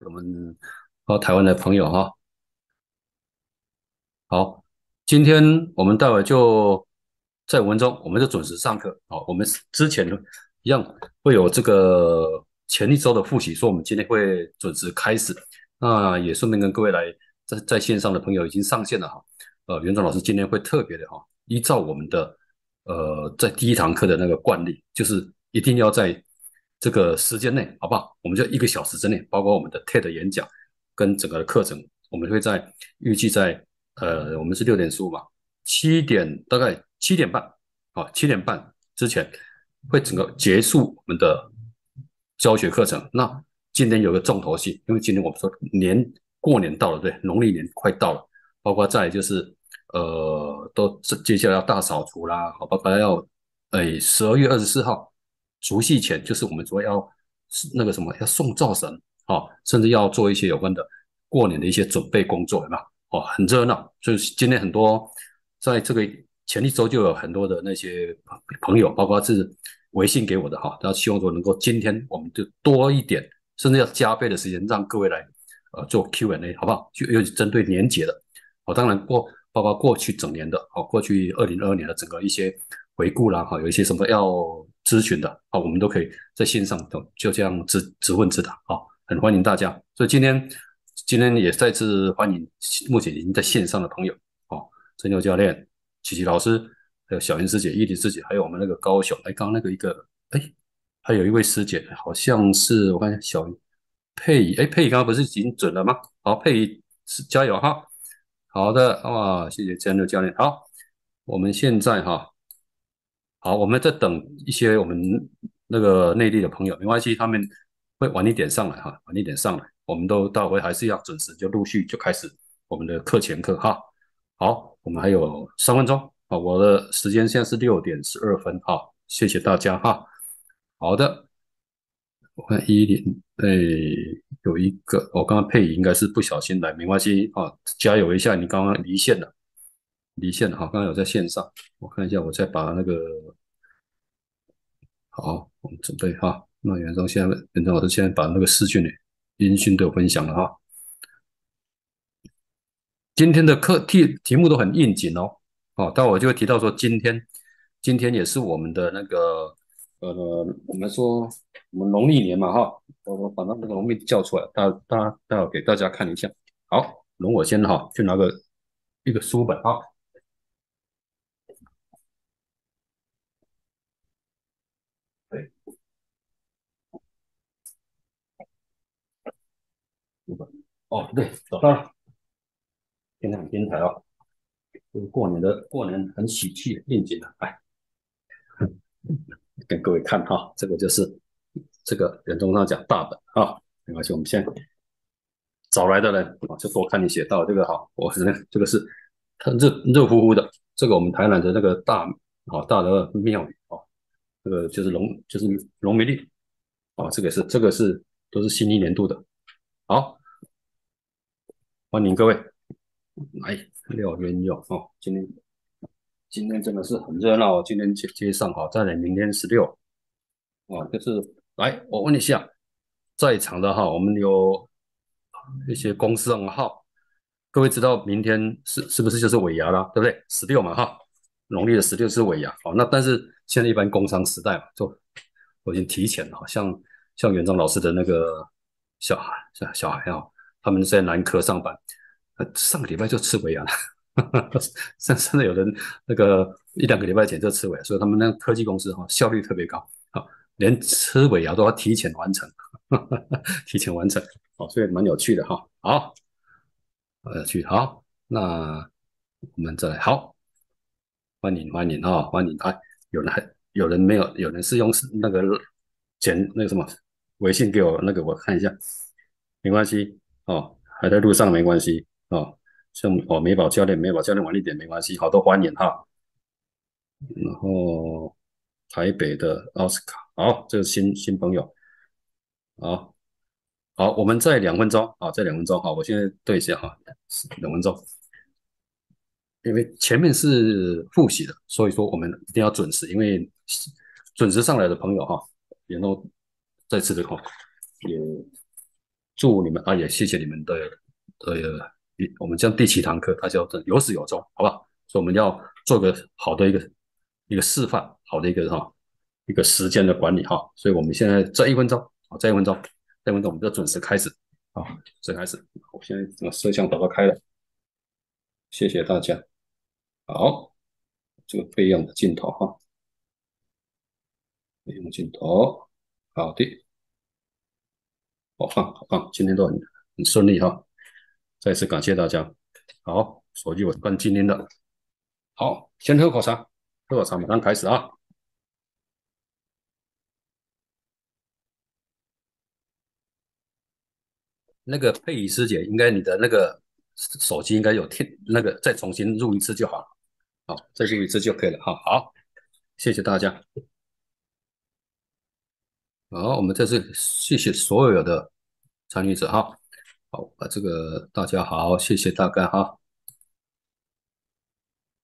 我们和台湾的朋友哈，好，今天我们待会就在文中，我们就准时上课。好，我们之前一样会有这个前一周的复习，说我们今天会准时开始。那也顺便跟各位来在在线上的朋友已经上线了哈。呃，袁总老师今天会特别的哈，依照我们的呃在第一堂课的那个惯例，就是一定要在这个时间内，好不好？我们就一个小时之内，包括我们的 TED 演讲跟整个的课程，我们会在预计在呃，我们是六点十五嘛，七点大概七点半，啊，七点半之前会整个结束我们的教学课程。那今天有个重头戏，因为今天我们说年过年到了，对，农历年快到了，包括在就是呃，都接下来要大扫除啦，好吧，包括要哎十二月二十四号。除夕前就是我们说要那个什么要送灶神啊，甚至要做一些有关的过年的一些准备工作，有没有？哦，很热闹。所以今天很多在这个前一周就有很多的那些朋友，包括是微信给我的哈，他希望说能够今天我们就多一点，甚至要加倍的时间让各位来呃做 Q&A，好不好？就又针对年节的，哦，当然过包括过去整年的，哦，过去二零二二年的整个一些回顾啦，哈，有一些什么要。咨询的啊，我们都可以在线上都就这样直直问直答啊，很欢迎大家。所以今天今天也再次欢迎目前已经在线上的朋友哦，陈牛教练、琪琪老师，还有小云师姐、伊迪师姐，还有我们那个高雄，哎，刚刚那个一个，哎，还有一位师姐，好像是我看一下小云佩仪，哎，佩仪刚刚不是已经准了吗？好，佩仪是加油哈，好的哇，谢谢陈牛教练。好，我们现在哈。好，我们在等一些我们那个内地的朋友，没关系，他们会晚一点上来哈，晚一点上来，我们都到会还是要准时，就陆续就开始我们的课前课哈。好，我们还有三分钟啊，我的时间现在是六点十二分哈，谢谢大家哈。好的，我看一点，哎，有一个，我刚刚配应该是不小心来，没关系啊，加油一下，你刚刚离线了。离线好，刚刚有在线上，我看一下，我再把那个好，我们准备哈。那袁总现在，袁总老师现在把那个视讯的音讯都分享了哈。今天的课题题目都很应景哦，哦，待会我就会提到说，今天今天也是我们的那个呃，我们说我们农历年嘛哈，我我把那个农历叫出来，大大待会给大家看一下。好，容我先哈，去拿个一个书本啊。哦，对，找到了，今天很精彩哦，就是过年的过年很喜气应景的，哎，跟各位看哈，这个就是这个人中上讲大本啊，没关系，我们先找来的人啊，就多看你写到这个哈，我是这个是很热热乎乎的，这个我们台南的那个大啊大的庙宇啊，这个就是龙就是龙梅利啊，这个是这个是都是新一年度的，好。欢迎各位来廖元佑哦，今天今天真的是很热闹，今天街街上哈，再来明天十六啊，就是来我问一下，在场的哈，我们有一些公司号，各位知道明天是是不是就是尾牙啦，对不对？十六嘛哈，农历的十六是尾牙，好，那但是现在一般工商时代嘛，就我已经提前了，像像元章老师的那个小孩小小孩啊。他们在南科上班，呃，上个礼拜就吃尾牙了，甚甚至有人那个一两个礼拜前就吃尾，所以他们那个科技公司哈效率特别高，好，连吃尾牙都要提前完成，提前完成，好，所以蛮有趣的哈，好，有趣，好，那我们再来，好，欢迎欢迎啊，欢迎。啊，有人还有人没有，有人是用那个简那个什么微信给我那个我看一下，没关系。哦，还在路上没关系哦。像哦，美宝教练，美宝教练晚一点没关系，好多欢迎哈。然后台北的奥斯卡，好，这个新新朋友，好，好，我们在两分钟啊，在两分钟好，我现在对一下哈，两分钟，因为前面是复习的，所以说我们一定要准时，因为准时上来的朋友哈，然后再次的哈也。祝你们啊，也谢谢你们的呃，我们将第七堂课，大家有始有终，好不好？所以我们要做个好的一个一个示范，好的一个哈一个时间的管理哈。所以我们现在这一分钟，好，这一分钟，这一分钟我们就准时开始，好，准时开始。我现在把摄像导到开了，谢谢大家。好，这个备用的镜头哈，备用镜头，好的。好棒，好棒，今天都很很顺利哈！再次感谢大家。好，手机我关静音的。好，先喝口茶，喝口茶，马上开始啊。那个佩仪师姐，应该你的那个手机应该有听那个，再重新录一次就好了。好，再录一次就可以了。好好，谢谢大家。好，我们这次谢谢所有的参与者哈。好，把这个大家好，谢谢大家哈。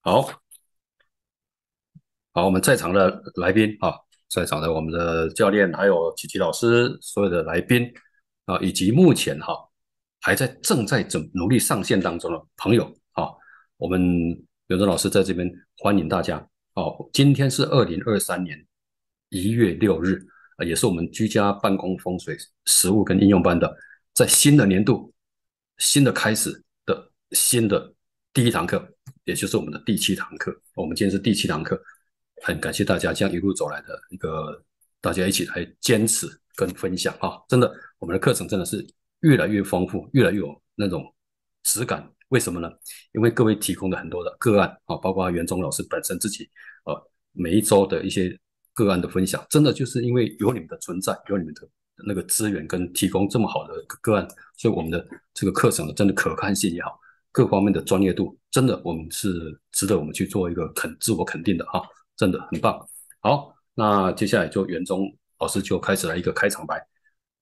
好，好，我们在场的来宾啊，在场的我们的教练，还有琪琪老师，所有的来宾啊，以及目前哈还在正在准努力上线当中的朋友啊，我们有的老师在这边欢迎大家。好，今天是二零二三年一月六日。啊，也是我们居家办公风水实务跟应用班的，在新的年度新的开始的新的第一堂课，也就是我们的第七堂课。我们今天是第七堂课，很感谢大家这样一路走来的一个大家一起来坚持跟分享啊！真的，我们的课程真的是越来越丰富，越来越有那种质感。为什么呢？因为各位提供的很多的个案啊，包括袁忠老师本身自己呃每一周的一些。个案的分享，真的就是因为有你们的存在，有你们的那个资源跟提供这么好的个案，所以我们的这个课程呢，真的可看性也好，各方面的专业度，真的我们是值得我们去做一个肯自我肯定的哈，真的很棒。好，那接下来就袁中老师就开始来一个开场白，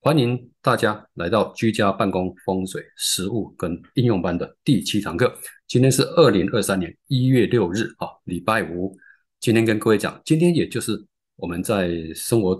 欢迎大家来到居家办公风水实务跟应用班的第七堂课，今天是二零二三年一月六日啊，礼拜五，今天跟各位讲，今天也就是。我们在生活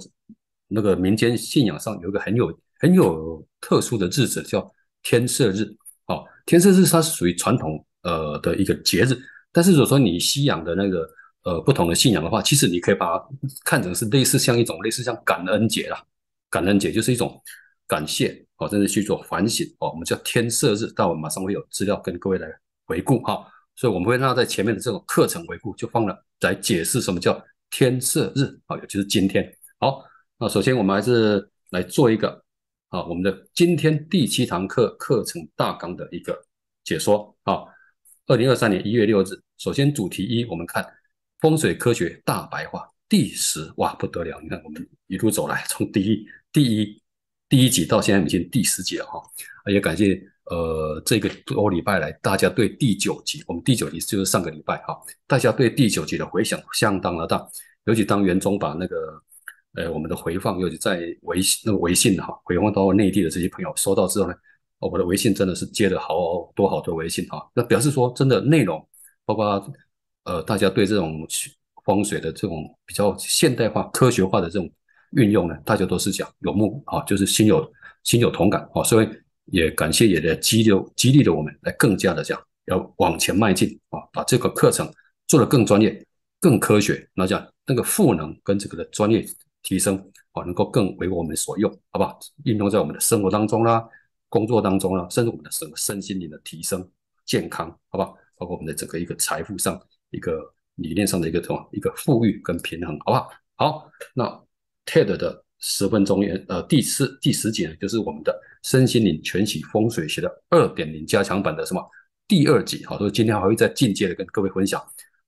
那个民间信仰上有一个很有很有特殊的日子，叫天赦日。哦，天赦日它是属于传统呃的一个节日，但是如果说你西洋的那个呃不同的信仰的话，其实你可以把它看成是类似像一种类似像感恩节啦。感恩节就是一种感谢哦，甚至去做反省哦。我们叫天赦日，待会马上会有资料跟各位来回顾哈。所以我们会让在前面的这种课程回顾就放了来解释什么叫。天赦日啊，也就是今天。好，那首先我们还是来做一个啊，我们的今天第七堂课课程大纲的一个解说啊。二零二三年一月六日，首先主题一，我们看风水科学大白话第十，哇，不得了！你看我们一路走来，从第一第一第一集到现在已经第十集了哈。也感谢。呃，这个多礼拜来，大家对第九集，我们第九集就是上个礼拜哈，大家对第九集的回响相当的大，尤其当袁总把那个呃我们的回放，尤其在微信那个微信哈，回放到内地的这些朋友收到之后呢，我的微信真的是接了好多好多微信哈，那表示说真的内容，包括呃大家对这种风水的这种比较现代化、科学化的这种运用呢，大家都是讲有目啊，就是心有心有同感啊，所以。也感谢也在激励激励了我们来更加的讲要往前迈进啊，把这个课程做得更专业、更科学，那讲那个赋能跟这个的专业提升啊，能够更为我们所用，好不好？应用在我们的生活当中啦、工作当中啦，甚至我们的身身心灵的提升、健康，好不好？包括我们的整个一个财富上一个理念上的一个什么一个富裕跟平衡，好不好？好，那 TED 的十分钟呃第四第十节呢，就是我们的。身心灵全息风水学的二点零加强版的什么第二集？好，所以今天还会再进阶的跟各位分享，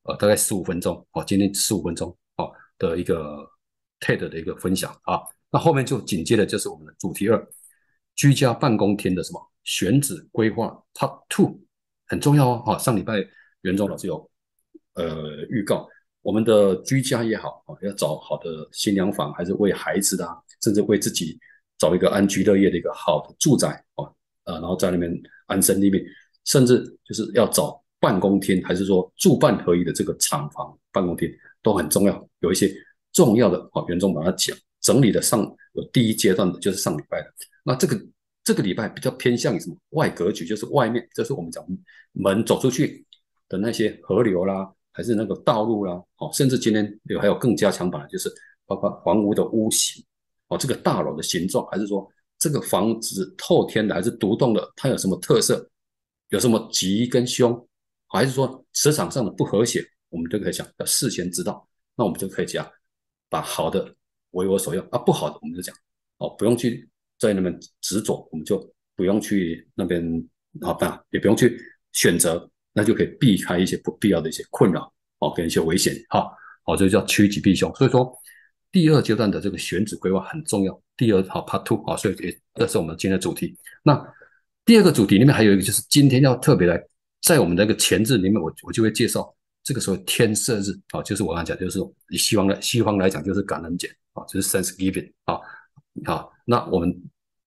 呃，大概十五分钟，哦，今天十五分钟，哦的一个 TED 的一个分享啊。那后面就紧接着就是我们的主题二，居家办公厅的什么选址规划 Part Two 很重要哦。哈，上礼拜袁总老师有呃预告，我们的居家也好啊，要找好的新娘房，还是为孩子的，甚至为自己。找一个安居乐业的一个好的住宅啊，呃，然后在那边安身立命，甚至就是要找办公厅，还是说住办合一的这个厂房办公厅都很重要。有一些重要的啊，袁总把它讲整理的上有第一阶段的就是上礼拜的，那这个这个礼拜比较偏向于什么外格局，就是外面，就是我们讲门走出去的那些河流啦，还是那个道路啦，哦，甚至今天有还有更加强版的，就是包括房屋的屋型，哦，这个大楼的形状，还是说这个房子透天的还是独栋的，它有什么特色，有什么吉跟凶，还是说磁场上的不和谐，我们都可以讲要事先知道，那我们就可以讲把好的为我所用啊，不好的我们就讲哦，不用去。在那边执着，我们就不用去那边啊，不，也不用去选择，那就可以避开一些不必要的一些困扰哦，跟一些危险哈，哦，这就叫趋吉避凶。所以说，第二阶段的这个选址规划很重要。第二好 Part Two 啊，所以这是我们今天的主题。那第二个主题里面还有一个，就是今天要特别来，在我们那个前置里面，我我就会介绍这个时候天色日啊，就是我刚讲，就是以西方来西方来讲，就是感恩节啊，就是 Thanksgiving 啊。好，那我们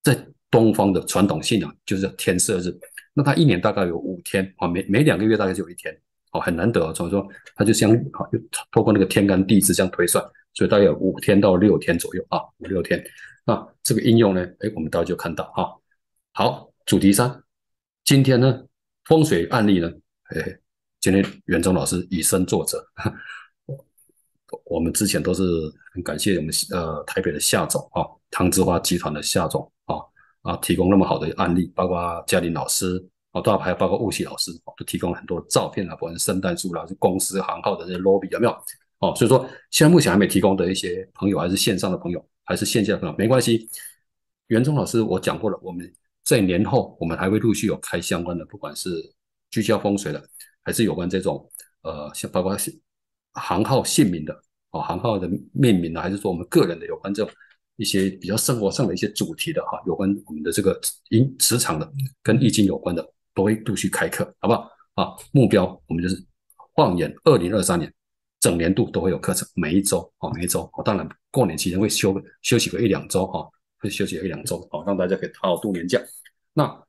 在东方的传统信仰就是天赦日，那它一年大概有五天啊，每每两个月大概就有一天，哦，很难得，所以说它就相好就透过那个天干地支这样推算，所以大概有五天到六天左右啊，五六天。那这个应用呢，哎，我们大家就看到哈。好，主题三，今天呢风水案例呢，哎，今天袁忠老师以身作则。我们之前都是很感谢我们呃台北的夏总啊，汤之花集团的夏总啊，提供那么好的案例，包括嘉玲老师啊，都还有包括雾喜老师，都提供了很多照片啊，不管是圣诞树啦，是公司行号的这些 lobby 有没有？哦，所以说现在目前还没提供的一些朋友，还是线上的朋友，还是线下的朋友，没关系。袁忠老师我讲过了，我们在年后我们还会陆续有开相关的，不管是聚焦风水的，还是有关这种呃，像包括行号姓名的。哦，行号的命名的，还是说我们个人的有关这种一些比较生活上的一些主题的哈，有关我们的这个阴磁场的跟易经有关的，都会陆续开课，好不好？啊，目标我们就是放眼二零二三年，整年度都会有课程，每一周啊，每一周哦，当然过年期间会休休息个一两周哈，会休息个一两周，好，让大家可以好好度年假。那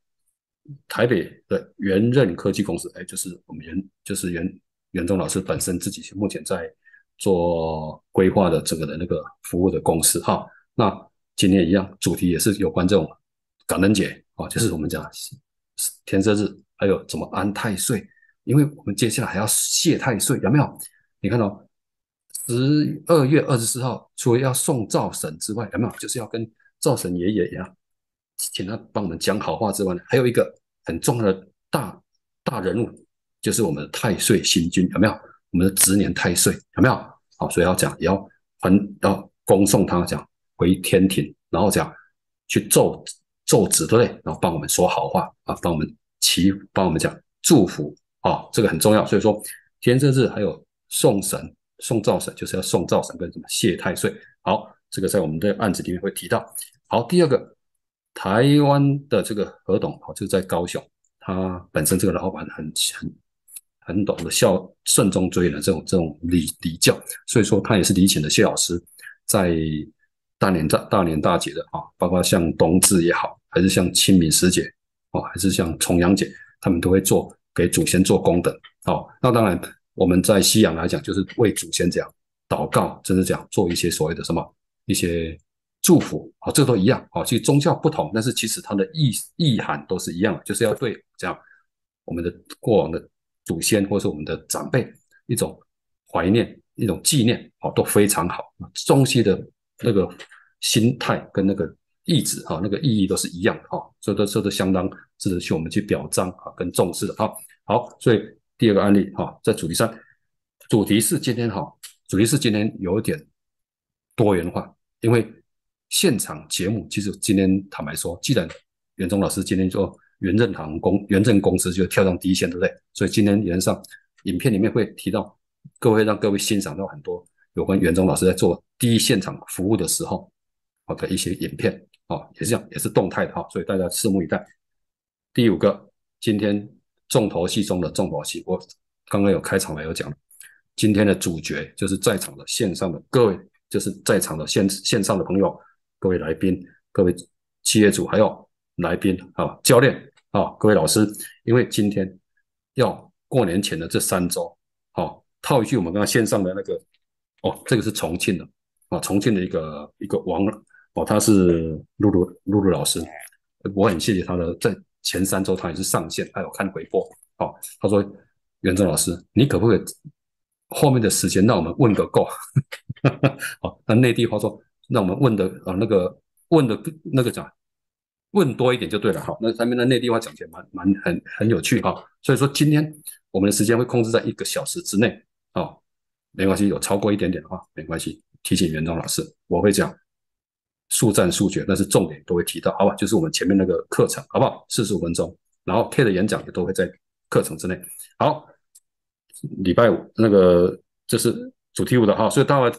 台北的元任科技公司，哎，就是我们元就是元元忠老师本身自己目前在。做规划的这个的那个服务的公司哈，那今天一样，主题也是有关这种感恩节啊，就是我们讲天赦日，还有怎么安太岁，因为我们接下来还要谢太岁，有没有？你看到十二月二十四号，除了要送灶神之外，有没有？就是要跟灶神爷爷一样，请他帮我们讲好话之外呢，还有一个很重要的大大人物，就是我们的太岁星君，有没有？我们的值年太岁有没有？好，所以要讲，也要还要恭送他讲回天庭，然后讲去奏奏旨，对不对？然后帮我们说好话啊，帮我们祈，帮我们讲祝福啊，这个很重要。所以说天赦日还有送神、送灶神，就是要送灶神跟什么谢太岁。好，这个在我们的案子里面会提到。好，第二个，台湾的这个何董，好，就在高雄，他本身这个老板很很。很懂得孝顺中追的这种这种礼礼教，所以说他也是礼请的谢老师，在大年大大年大节的啊，包括像冬至也好，还是像清明时节哦，还是像重阳节，他们都会做给祖先做功德哦。那当然我们在西洋来讲，就是为祖先这样祷告，甚至讲做一些所谓的什么一些祝福啊，这都一样啊。其实宗教不同，但是其实它的意意涵都是一样的，就是要对这样我们的过往的。祖先或是我们的长辈一种怀念、一种纪念，哦，都非常好。中西的那个心态跟那个意志，哈，那个意义都是一样的，哈，所以都这都相当值得去我们去表彰啊，跟重视的，哈。好，所以第二个案例，哈，在主题上，主题是今天，哈，主题是今天有一点多元化，因为现场节目其实今天坦白说，既然袁忠老师今天做。袁正堂公袁正公司就跳上第一线，对不对？所以今天原上影片里面会提到，各位让各位欣赏到很多有关袁忠老师在做第一现场服务的时候，好的一些影片，哦，也是这样，也是动态的哈，所以大家拭目以待。第五个，今天重头戏中的重头戏，我刚刚有开场了，有讲，今天的主角就是在场的线上的各位，就是在场的线线上的朋友，各位来宾，各位企业主，还有。来宾啊，教练啊，各位老师，因为今天要过年前的这三周，好套一句我们刚刚线上的那个，哦，这个是重庆的啊，重庆的一个一个王哦，他是露露露露老师，我很谢谢他的，在前三周他也是上线，还有看回播。哦，他说袁正老师，你可不可以后面的时间让我们问个够？好，那内地话说，让我们问的啊那个问的那个讲问多一点就对了。好，那上面的内地话讲起来蛮蛮很很有趣哈。所以说今天我们的时间会控制在一个小时之内。哦，没关系，有超过一点点的话没关系。提醒袁中老师，我会讲速战速决，但是重点都会提到，好吧？就是我们前面那个课程，好不好？四十五分钟，然后 K 的演讲也都会在课程之内。好，礼拜五那个这是主题五的哈，所以待会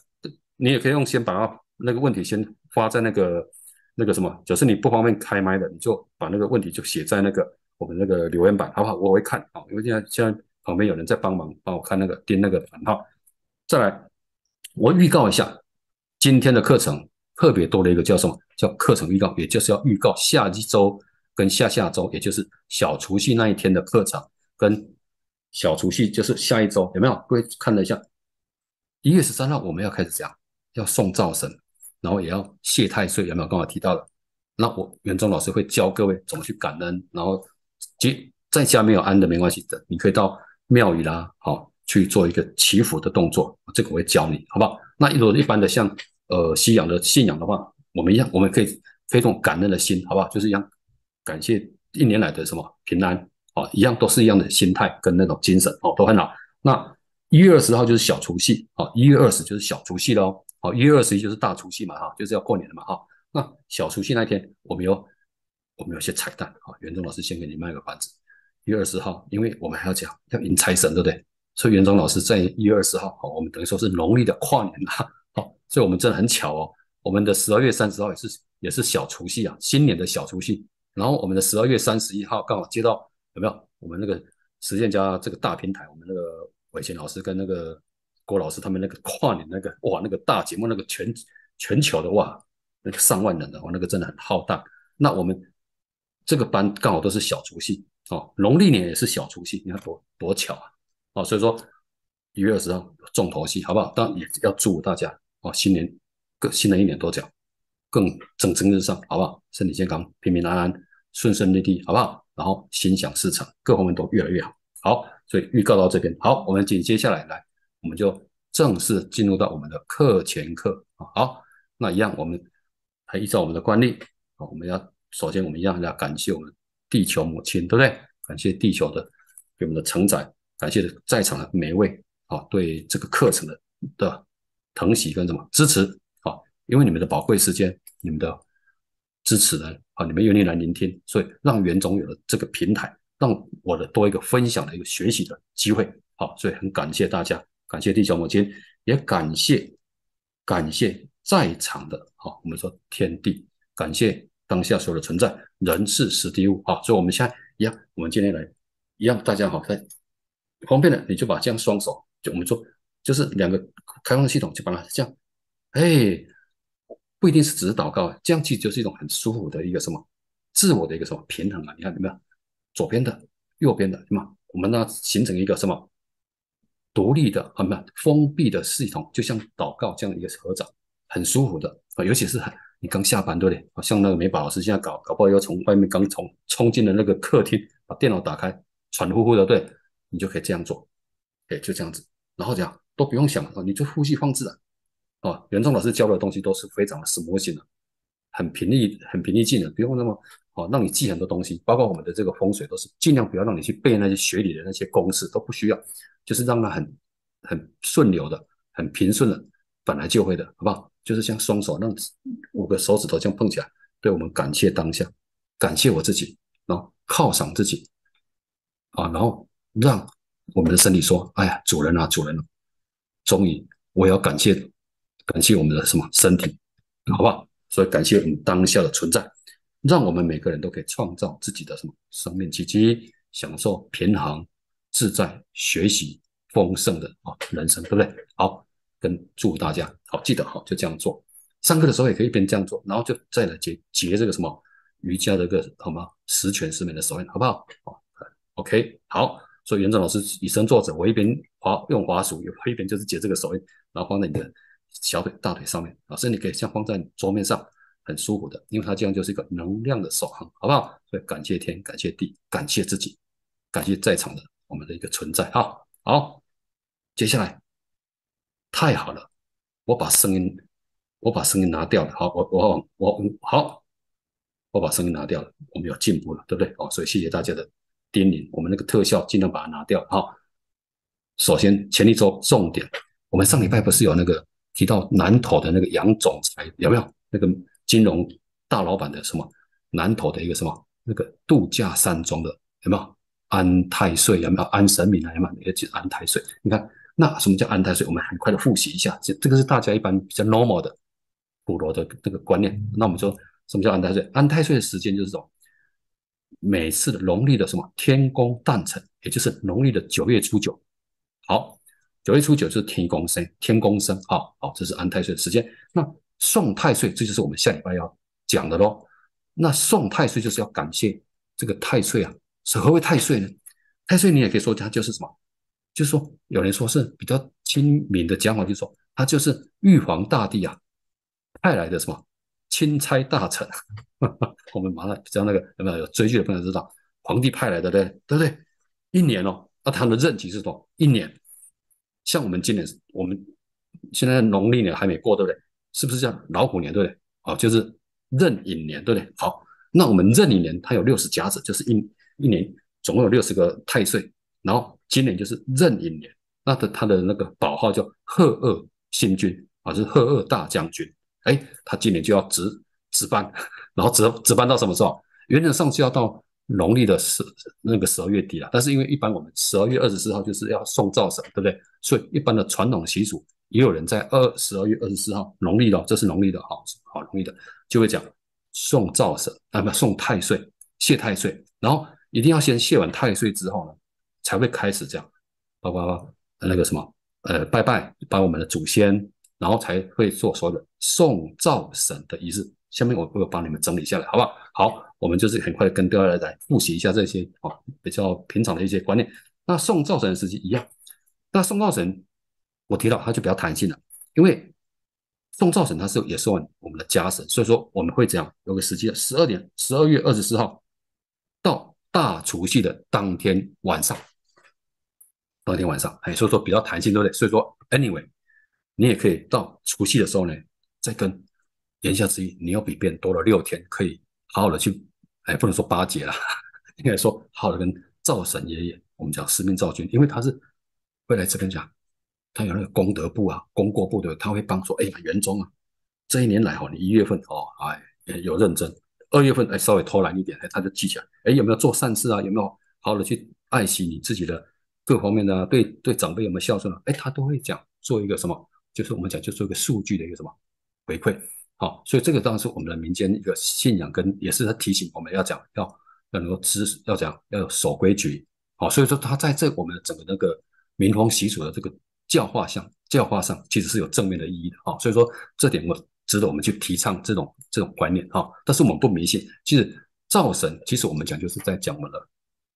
你也可以用先把那个问题先发在那个那个什么，就是你不方便开麦的，你就把那个问题就写在那个我们那个留言板，好不好？我会看啊，因为现在现在旁边有人在帮忙帮我看那个钉那个版号，再来。我预告一下，今天的课程特别多的一个叫什么？叫课程预告，也就是要预告下一周跟下下周，也就是小除夕那一天的课程，跟小除夕就是下一周，有没有？各位看了一下，一月十三号我们要开始讲，要送灶神，然后也要谢太岁，有没有？刚好提到的，那我袁忠老师会教各位怎么去感恩，然后即在家没有安的没关系的，你可以到庙宇啦，好。去做一个祈福的动作，这个我会教你，好不好？那如果一般的像呃西洋的信仰的话，我们一样，我们可以非常感恩的心，好不好？就是一样感谢一年来的什么平安，哦，一样都是一样的心态跟那种精神，哦，都很好。那一月二十号就是小除夕，啊，一月二十就是小除夕喽，哦，一月二十一就是大除夕嘛，哈，就是要过年了嘛，哈。那小除夕那天，我们有我们有些彩蛋，啊，袁中老师先给你卖个关子。一月二十号，因为我们还要讲要迎财神，对不对？所以袁总老师在一月二十号，好，我们等于说是农历的跨年了，好，所以我们真的很巧哦，我们的十二月三十号也是也是小除夕啊，新年的小除夕，然后我们的十二月三十一号刚好接到有没有？我们那个实践家这个大平台，我们那个伟贤老师跟那个郭老师他们那个跨年那个哇，那个大节目那个全全球的哇，那个上万人的哇，那个真的很浩大。那我们这个班刚好都是小除夕哦，农历年也是小除夕，你看多多巧啊！哦，所以说一月二十号重头戏，好不好？当然也要祝大家哦，新年更新的一年多讲更蒸蒸日上，好不好？身体健康，平平安安，顺顺利利，好不好？然后心想事成，各方面都越来越好。好，所以预告到这边，好，我们紧接下来来，我们就正式进入到我们的课前课啊。好，那一样，我们还依照我们的惯例啊，我们要首先我们一样要感谢我们地球母亲，对不对？感谢地球的给我们的承载。感谢在场的每一位啊，对这个课程的的疼惜跟什么支持啊，因为你们的宝贵时间，你们的支持呢啊，你们愿意来聆听，所以让袁总有了这个平台，让我的多一个分享的一个学习的机会，好，所以很感谢大家，感谢地球母亲，也感谢感谢在场的好，我们说天地，感谢当下所有的存在，人事实地物，好，所以我们现在一样，我们今天来一样，大家好在。方便的，你就把这样双手，就我们说，就是两个开放的系统，就把它这样，哎，不一定是只是祷告，这样其实就是一种很舒服的一个什么，自我的一个什么平衡啊？你看有没有？左边的、右边的，对吗？我们呢形成一个什么独立的啊，不封闭的系统，就像祷告这样的一个合掌，很舒服的啊。尤其是很你刚下班对不对？像那个美宝老师现在搞搞不好要从外面刚从冲进了那个客厅，把电脑打开，喘呼呼的，对。你就可以这样做，哎，就这样子，然后这样都不用想哦，你就呼吸放自然，哦，袁仲老师教的东西都是非常的实模性的，很平易、很平易近人，不用那么哦，让你记很多东西，包括我们的这个风水都是尽量不要让你去背那些学理的那些公式，都不需要，就是让它很很顺流的、很平顺的，本来就会的，好不好？就是像双手让五个手指头这样碰起来，对我们感谢当下，感谢我自己，然后犒赏自己，啊，然后。让我们的身体说：“哎呀，主人啊，主人啊，终于我要感谢感谢我们的什么身体，好不好？所以感谢我们当下的存在，让我们每个人都可以创造自己的什么生命奇迹，享受平衡、自在、学习丰盛的啊人生，对不对？好，跟祝大家好，记得好就这样做。上课的时候也可以一边这样做，然后就再来结结这个什么瑜伽的个好吗？十全十美的手印，好不好？好，OK，好。”所以袁正老师以身作则，我一边滑用滑鼠，有一边就是解这个手印，然后放在你的小腿、大腿上面老师，你可以像放在桌面上，很舒服的，因为它这样就是一个能量的守恒，好不好？所以感谢天，感谢地，感谢自己，感谢在场的我们的一个存在，哈，好，接下来太好了，我把声音，我把声音拿掉了，好，我我我好，我把声音拿掉了，我们有进步了，对不对？哦，所以谢谢大家的叮咛，我们那个特效尽量把它拿掉，好。首先前一周重点，我们上礼拜不是有那个提到南投的那个杨总裁有没有？那个金融大老板的什么南投的一个什么那个度假山庄的有没有安太岁有没有安神明啊有没有？也就安太岁。你看那什么叫安太岁？我们很快的复习一下，这这个是大家一般比较 normal 的普罗的这个观念。那我们说什么叫安太岁？安太岁的时间就是说每次的农历的什么天公诞辰，也就是农历的九月初九。好，九月初九是天公生，天公生，好好，这是安太岁的时间。那送太岁，这就是我们下礼拜要讲的喽。那送太岁就是要感谢这个太岁啊。是何为太岁呢？太岁你也可以说它就是什么？就是说有人说是比较亲民的讲法，就是说它就是玉皇大帝啊派来的什么钦差大臣。我们马上讲那个有没有有追剧的朋友知道，皇帝派来的对对不对？一年哦，那他的任期是多少一年。像我们今年，我们现在农历年还没过，对不对？是不是叫老虎年，对不对？哦，就是壬寅年，对不对？好，那我们壬寅年它有六十甲子，就是一一年总共有六十个太岁，然后今年就是壬寅年，那的它的那个宝号叫贺二星君啊，就是贺二大将军。哎，他今年就要值值班，然后值值班到什么时候？原则上是要到。农历的十那个十二月底了，但是因为一般我们十二月二十四号就是要送灶神，对不对？所以一般的传统习俗，也有人在二十二月二十四号农历的，这是农历的，好好农历的就会讲送灶神，啊不送太岁，谢太岁，然后一定要先谢完太岁之后呢，才会开始这样，包括那个什么呃拜拜，拜我们的祖先，然后才会做所有的送灶神的仪式。下面我会帮你们整理下来，好不好？好，我们就是很快的跟大家来复习一下这些啊比较平常的一些观念。那送灶神的时机一样，那送灶神我提到它就比较弹性了，因为送灶神它是也是我们的家神，所以说我们会这样有个时机，十二点十二月二十四号到大除夕的当天晚上，当天晚上，哎，所以说比较弹性，对不对？所以说，anyway，你也可以到除夕的时候呢，再跟。言下之意，你要比别人多了六天，可以好好的去，哎，不能说巴结了，应该说好的跟灶神爷爷，我们讲司命灶君，因为他是会来这边讲，他有那个功德簿啊，功过簿的，他会帮说，哎，元宗啊，这一年来哦，你一月份哦，哎，有认真，二月份哎稍微偷懒一点，哎，他就记起来，哎，有没有做善事啊？有没有好好的去爱惜你自己的各方面的，对对长辈有没有孝顺啊？哎，他都会讲做一个什么，就是我们讲就做一个数据的一个什么回馈。好，所以这个当然是我们的民间一个信仰，跟也是他提醒我们要讲，要要能够知，要讲要守规矩。好，所以说他在这我们整个那个民风习俗的这个教化上，教化上其实是有正面的意义的。好，所以说这点我值得我们去提倡这种这种观念。哈，但是我们不迷信。其实灶神，其实我们讲就是在讲我们的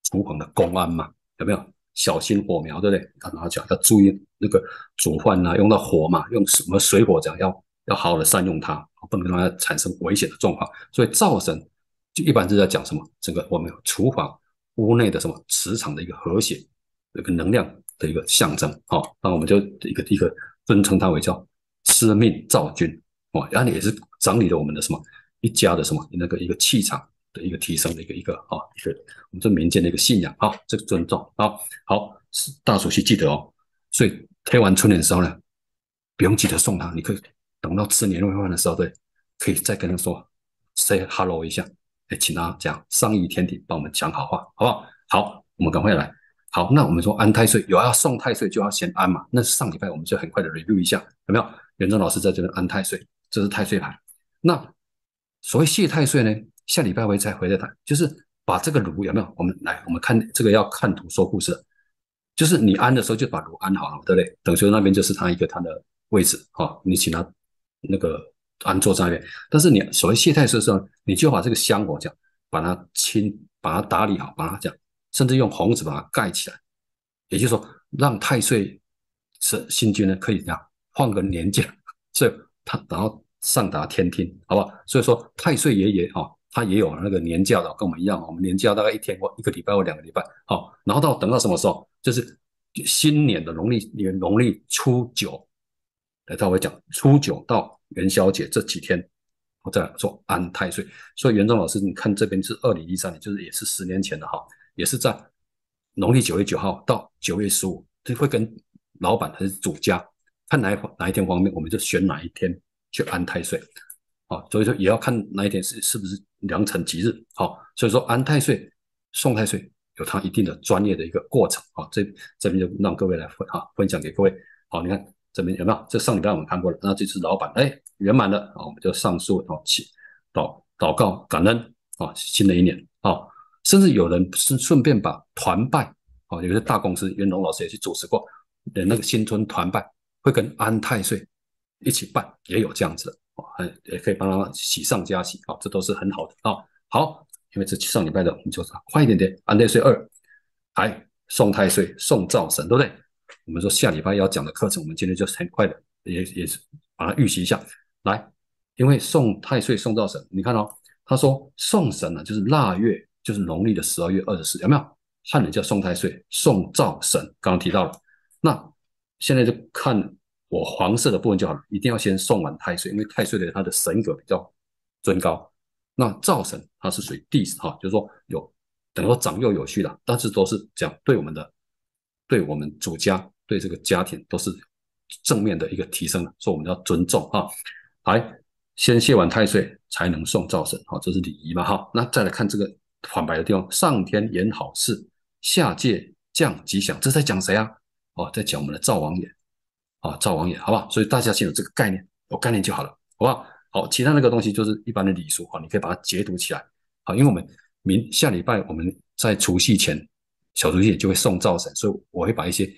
厨房的公安嘛，有没有？小心火苗，对不对？刚刚讲要注意那个煮饭呐，用到火嘛，用什么水火讲要。要好好的善用它，不能让它产生危险的状况。所以灶神就一般是在讲什么？整个我们厨房屋内的什么磁场的一个和谐，一个能量的一个象征。好，那我们就一个一个尊称它为叫司命灶君。哦，然后也是掌理了我们的什么一家的什么那个一个气场的一个提升的一个一个啊一个我们这民间的一个信仰。啊，这个尊重。啊，好，大主席记得哦。所以贴完春联的时候呢，不用记得送他，你可以。等到吃年夜饭的时候，对，可以再跟他说 say hello 一下，哎，请他讲上义天地帮我们讲好话，好不好？好，我们赶快来。好，那我们说安太岁，有要送太岁就要先安嘛。那上礼拜我们就很快的 review 一下，有没有？元正老师在这边安太岁，这是太岁牌。那所谓谢太岁呢？下礼拜会再回来谈，就是把这个炉有没有？我们来，我们看这个要看图说故事，就是你安的时候就把炉安好了，对不对？等于那边就是他一个他的位置，哈，你请他。那个安坐在那边，但是你所谓谢太岁的时候，你就把这个香火讲，把它清，把它打理好，把它讲，甚至用红纸把它盖起来，也就是说，让太岁是新君呢可以这样换个年假，所以他然后上达天听，好不好？所以说太岁爷爷哈，他也有那个年假的，跟我们一样，我们年假大概一天或一个礼拜或两个礼拜，好，然后到等到什么时候？就是新年的农历年农历初九，来他会讲初九到元宵节这几天，我再来做安太岁。所以元忠老师，你看这边是二零一三年，就是也是十年前的哈，也是在农历九月九号到九月十五，就会跟老板还是主家看哪哪一天方便，我们就选哪一天。去安太岁，所以说也要看那一天是是不是良辰吉日，好，所以说安太岁、送太岁有它一定的专业的一个过程，好，这这边就让各位来分哈分享给各位，好，你看这边有没有？这上礼拜我们看过了，那这次老板哎圆满了，好，我们就上诉好祈祷祷告感恩啊，新的一年啊，甚至有人是顺便把团拜，啊，有些大公司袁龙老师也去主持过的那个新春团拜，会跟安太岁。一起办也有这样子的哦，很也可以帮他喜上加喜啊，这都是很好的啊。好，因为这上礼拜的我们就快一点点，安太岁二，还送太岁送灶神，对不对？我们说下礼拜要讲的课程，我们今天就很快的也也是把它预习一下来。因为送太岁送灶神，你看哦，他说送神呢就是腊月，就是农历的十二月二十四，有没有？汉人叫送太岁送灶神，刚刚提到了。那现在就看。我黄色的部分就好了，一定要先送完太岁，因为太岁的他的神格比较尊高。那灶神它是属于地哈，就是说有等于说长幼有序的，但是都是讲对我们的，对我们主家对这个家庭都是正面的一个提升的，所以我们要尊重哈。来，先谢完太岁才能送灶神，哈，这是礼仪嘛哈。那再来看这个反白的地方，上天言好事，下界降吉祥，这在讲谁啊？哦，在讲我们的灶王爷。啊，赵王爷，好不好？所以大家先有这个概念，有概念就好了，好不好？好，其他那个东西就是一般的礼俗，哈，你可以把它解读起来，好，因为我们明下礼拜我们在除夕前，小除夕就会送灶神，所以我会把一些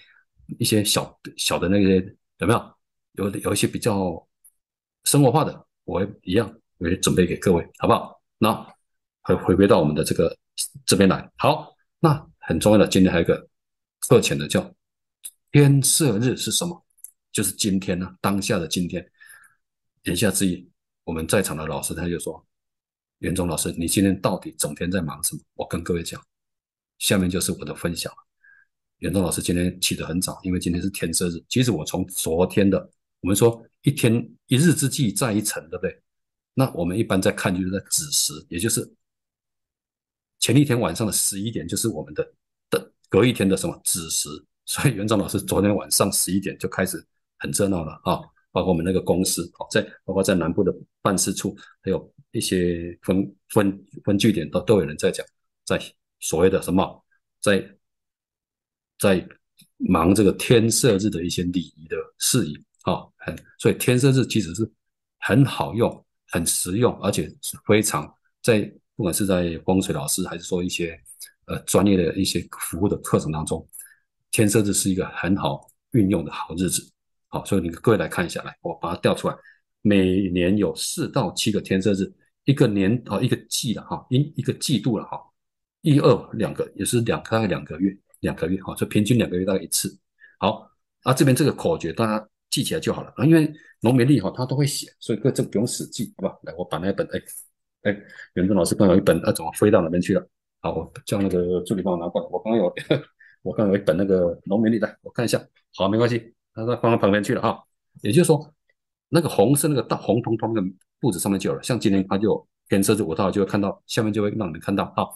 一些小小的那些有没有有有一些比较生活化的，我会一样我会准备给各位，好不好？那回回归到我们的这个这边来，好，那很重要的，今天还有一个课前的叫天赦日是什么？就是今天呢，当下的今天，言下之意，我们在场的老师他就说：“袁忠老师，你今天到底整天在忙什么？”我跟各位讲，下面就是我的分享。袁忠老师今天起得很早，因为今天是天赦日。其实我从昨天的，我们说一天一日之计在一晨，对不对？那我们一般在看就是在子时，也就是前一天晚上的十一点，就是我们的的隔一天的什么子时。所以袁忠老师昨天晚上十一点就开始。很热闹了啊！包括我们那个公司，好在包括在南部的办事处，还有一些分分分据点，都都有人在讲，在所谓的什么，在在忙这个天赦日的一些礼仪的事宜啊。很所以天赦日其实是很好用、很实用，而且是非常在不管是在风水老师，还是说一些呃专业的一些服务的课程当中，天赦日是一个很好运用的好日子。好，所以你各位来看一下，来，我把它调出来。每年有四到七个天赦日，一个年啊，一个季了哈，一一个季度了哈，一二两个也是两大概两个月，两个月哈，就平均两个月大概一次。好，啊这边这个口诀大家记起来就好了啊，因为农民历哈他都会写，所以各位这不用死记，好吧？来，我把那本哎哎，袁正老师刚有一本，那怎么飞到哪边去了？好，我叫那个助理帮我拿过来。我刚刚有 我刚有一本那个农民历来，我看一下。好，没关系。他放到旁边去了哈，也就是说，那个红色那个大红彤彤的布子上面就有了。像今天他就天色是五号，就会看到下面就会让你们看到哈。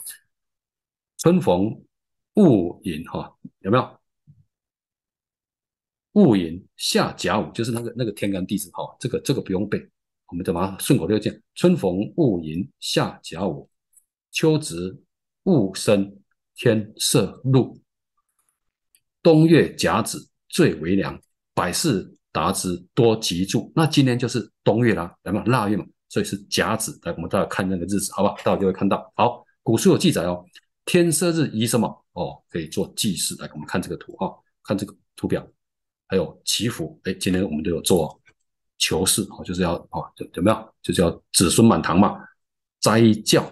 春逢戊寅哈，有没有？戊寅下甲午，就是那个那个天干地支哈，这个这个不用背，我们就把它顺口溜讲：春逢戊寅下甲午，秋值戊申天色露，冬月甲子最为凉。百事达之，多吉助。那今天就是冬月啦，来嘛，腊月嘛，所以是甲子。来，我们大家看那个日子，好吧？大家就会看到。好，古书有记载哦，天赦日宜什么？哦，可以做祭祀。来，我们看这个图哈，看这个图表，还有祈福。哎，今天我们都有做求事，哦，就是要哦，有没有？就是要子孙满堂嘛，斋教，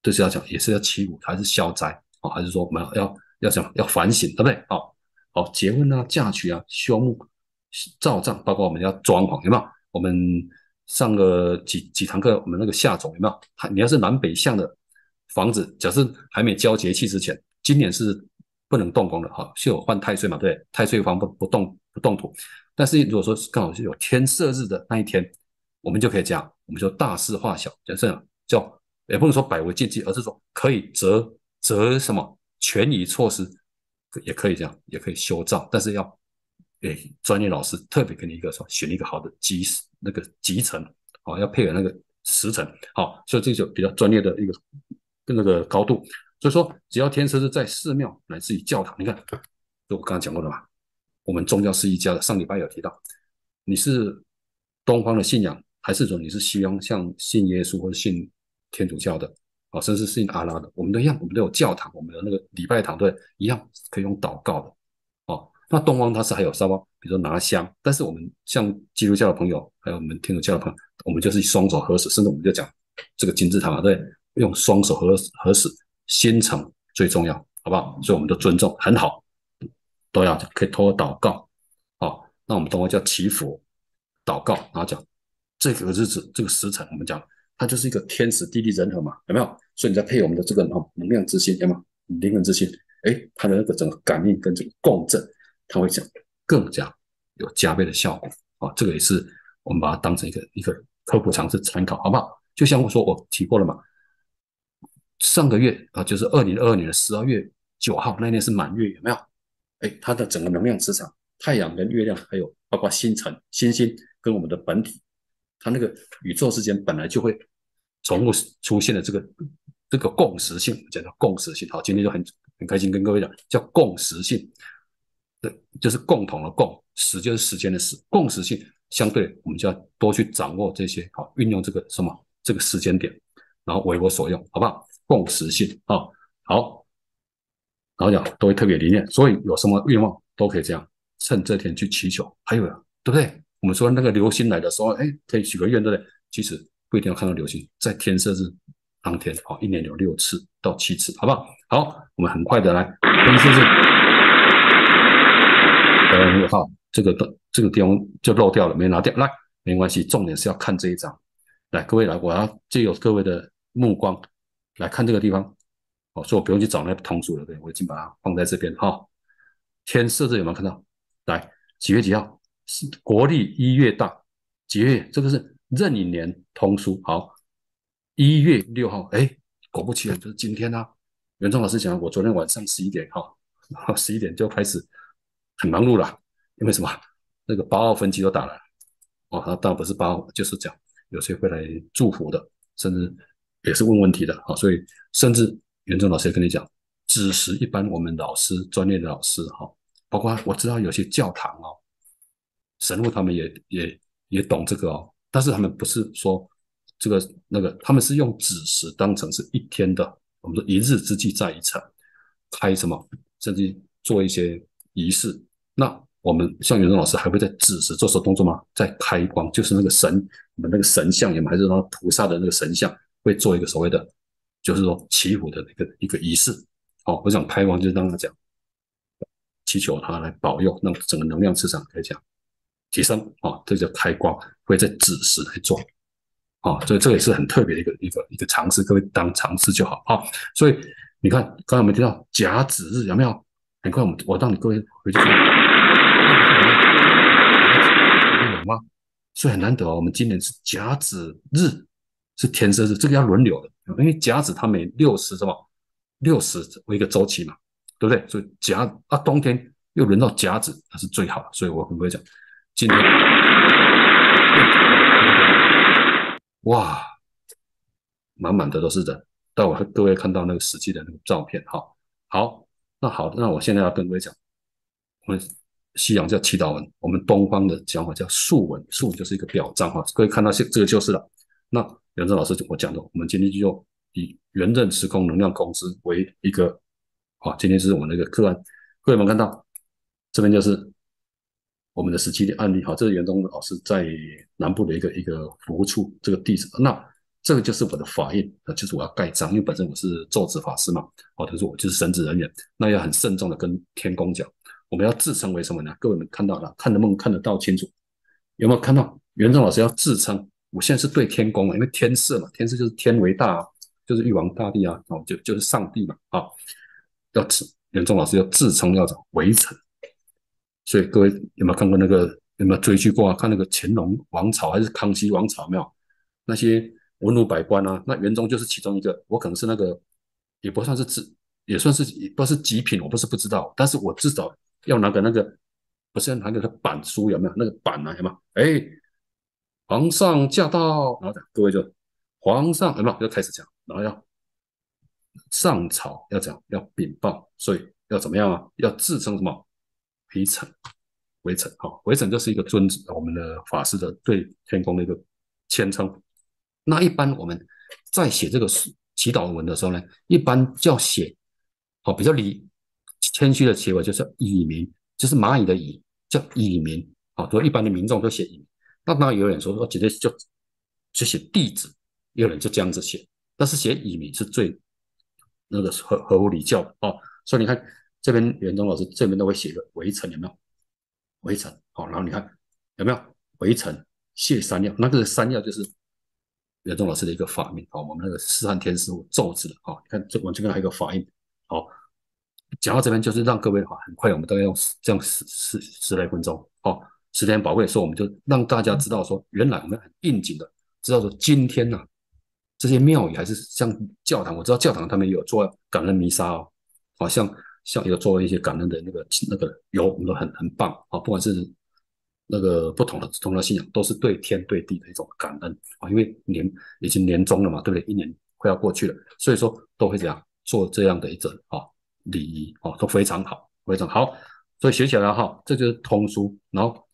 就是要讲，也是要祈福，还是消灾？哦，还是说我们要要讲要反省，对不对？哦。好，结婚啊，嫁娶啊，修墓、造葬，包括我们要装潢，有没有？我们上个几几堂课，我们那个夏总有没有？你要是南北向的房子，假设还没交节气之前，今年是不能动工的哈，是有换太岁嘛？对，太岁房不不动不动土。但是如果说刚好是有天赦日的那一天，我们就可以讲，我们就大事化小，讲这样叫也不能说百无禁忌，而是说可以择择什么权宜措施，也可以这样，也可以修造，但是要诶专业老师特别给你一个说选一个好的集那个集成，好要配合那个时辰，好，所以这就比较专业的一个那个高度。所以说，只要天师是在寺庙乃至于教堂，你看，就我刚刚讲过的嘛，我们宗教是一家的。上礼拜有提到，你是东方的信仰。还是说你是西方像信耶稣或者信天主教的，甚至信阿拉的，我们都一样，我们都有教堂，我们的那个礼拜堂对一样可以用祷告的，哦，那东方它是还有什么？比如说拿香，但是我们像基督教的朋友，还有我们天主教的朋友，我们就是双手合十，甚至我们就讲这个金字塔，对，用双手合合十，心诚最重要，好不好？所以我们都尊重，很好，都要可以托祷告，好，那我们东方叫祈福、祷告，然后讲。这个日子，这个时辰，我们讲，它就是一个天时地利人和嘛，有没有？所以你再配我们的这个哦能量之心，有没有？灵魂之心，哎，它的那个整个感应跟这个共振，它会讲更加有加倍的效果啊。这个也是我们把它当成一个一个科普常识参考，好不好？就像我说我提过了嘛，上个月啊，就是二零二二年的十二月九号那天是满月，有没有？哎，它的整个能量磁场，太阳跟月亮，还有包括星辰、星星跟我们的本体。它那个宇宙之间本来就会重复出现的这个这个共识性，叫做共识性。好，今天就很很开心跟各位讲，叫共识性，对，就是共同的共，时就是时间的时，共识性。相对我们就要多去掌握这些，好，运用这个什么这个时间点，然后为我所用，好不好？共识性啊，好，然后讲都会特别灵验，所以有什么愿望都可以这样，趁这天去祈求。还有，对不对？我们说那个流星来的时候，哎，可以许个愿，对不对？其实不一定要看到流星，在天色日当天，好，一年有六次到七次，好不好？好，我们很快的来天色日，呃，好，这个的这个地方就漏掉了，没拿掉，来，没关系，重点是要看这一张，来，各位来，我要借由各位的目光来看这个地方，哦，所以我不用去找那通书了，对，我已经把它放在这边，哈，天色日有没有看到？来，几月几号？是国历一月大几月？这个是壬寅年通书。好，一月六号，哎，果不其然，就是今天啊。袁忠老师讲，我昨天晚上十一点，哈，十一点就开始很忙碌了，因为什么？那个八号分机都打了。哦，他当然不是八号，就是讲有些会来祝福的，甚至也是问问题的。好，所以甚至袁忠老师也跟你讲，只是一般我们老师专业的老师，哈，包括我知道有些教堂哦。神父他们也也也懂这个哦，但是他们不是说这个那个，他们是用子时当成是一天的，我们说一日之计在于晨，开什么，甚至做一些仪式。那我们像袁中老师还会在子时做什么动作吗？在开光，就是那个神，我们那个神像也还是说菩萨的那个神像，会做一个所谓的，就是说祈福的一个一个仪式。哦，我想开光就是让他讲，祈求他来保佑，那整个能量磁场可以讲。提升啊，这叫开光，会在子时来做啊，所以这个也是很特别的一个一个一个尝试，各位当尝试就好啊。所以你看，刚才我们提到甲子日有没有？很快我们我让你各位回去看，有吗？所以很难得哦。我们今年是甲子日，是天赦日，这个要轮流的，因为甲子它每六十什么六十为一个周期嘛，对不对？所以甲啊冬天又轮到甲子，那是最好的。所以我很会讲？今天，哇，满满的都是人。待会各位看到那个实际的那个照片，哈，好，那好，那我现在要跟各位讲，我们西洋叫祈祷文，我们东方的讲法叫述文，述文就是一个表彰，哈，各位看到这这个就是了。那袁正老师我讲的，我们今天就以原任时空能量公司为一个，好，今天是我们那个课案，各位有没有看到？这边就是。我们的实际的案例，哈，这是袁东老师在南部的一个一个服务处这个地址，那这个就是我的法印，那就是我要盖章，因为本身我是咒子法师嘛，哦，他说我就是神职人员，那要很慎重的跟天公讲，我们要自称为什么呢？各位们看到了，看能不能看得到清楚？有没有看到袁东老师要自称我现在是对天公啊，因为天色嘛，天色就是天为大，就是玉皇大帝啊，哦，就就是上帝嘛，啊，要自袁中老师要自称要做微臣，所以各位有没有看过那个有没有追剧过啊？看那个乾隆王朝还是康熙王朝没有？那些文武百官啊，那袁中就是其中一个，我可能是那个也不算是至，也算是也不是极品，我不是不知道，但是我至少要拿个那个。不是要拿那个板书有没有那个板啊？有没有？哎，皇上驾到，然后讲各位就皇上有没有？就开始讲，然后要上朝要讲要禀报，所以要怎么样啊？要自称什么微臣？微臣好，微臣就是一个尊我们的法师的对天宫的一个谦称。那一般我们在写这个祈祷文的时候呢，一般叫写哦比较礼谦虚的写法就是以民，就是蚂蚁的蚁。叫乙名，啊，所以一般的民众都写乙名。那当然有人说说直接就就写弟子，有人就这样子写。但是写乙名是最那个合合乎礼教的哦。所以你看这边袁中老师这边都会写个围城，有没有？围城，好，然后你看有没有围城谢三药？那个三药就是袁中老师的一个法名，好，我们那个四汉天师咒字的，好，你看这我这边还有一个法印，好。讲到这边，就是让各位哈，很快我们都要用这样十十十来分钟，哦，时间宝贵，所以我们就让大家知道说，原来我们很应景的知道说，今天呐，这些庙宇还是像教堂，我知道教堂他们有做感恩弥撒哦，好像像有做一些感恩的那个那个有，我们都很很棒啊，不管是那个不同的宗教信仰，都是对天对地的一种感恩啊，因为年已经年终了嘛，对不对？一年快要过去了，所以说都会这样做这样的一种啊。礼仪啊都非常好，非常好，所以学起来哈，这就是通书，然后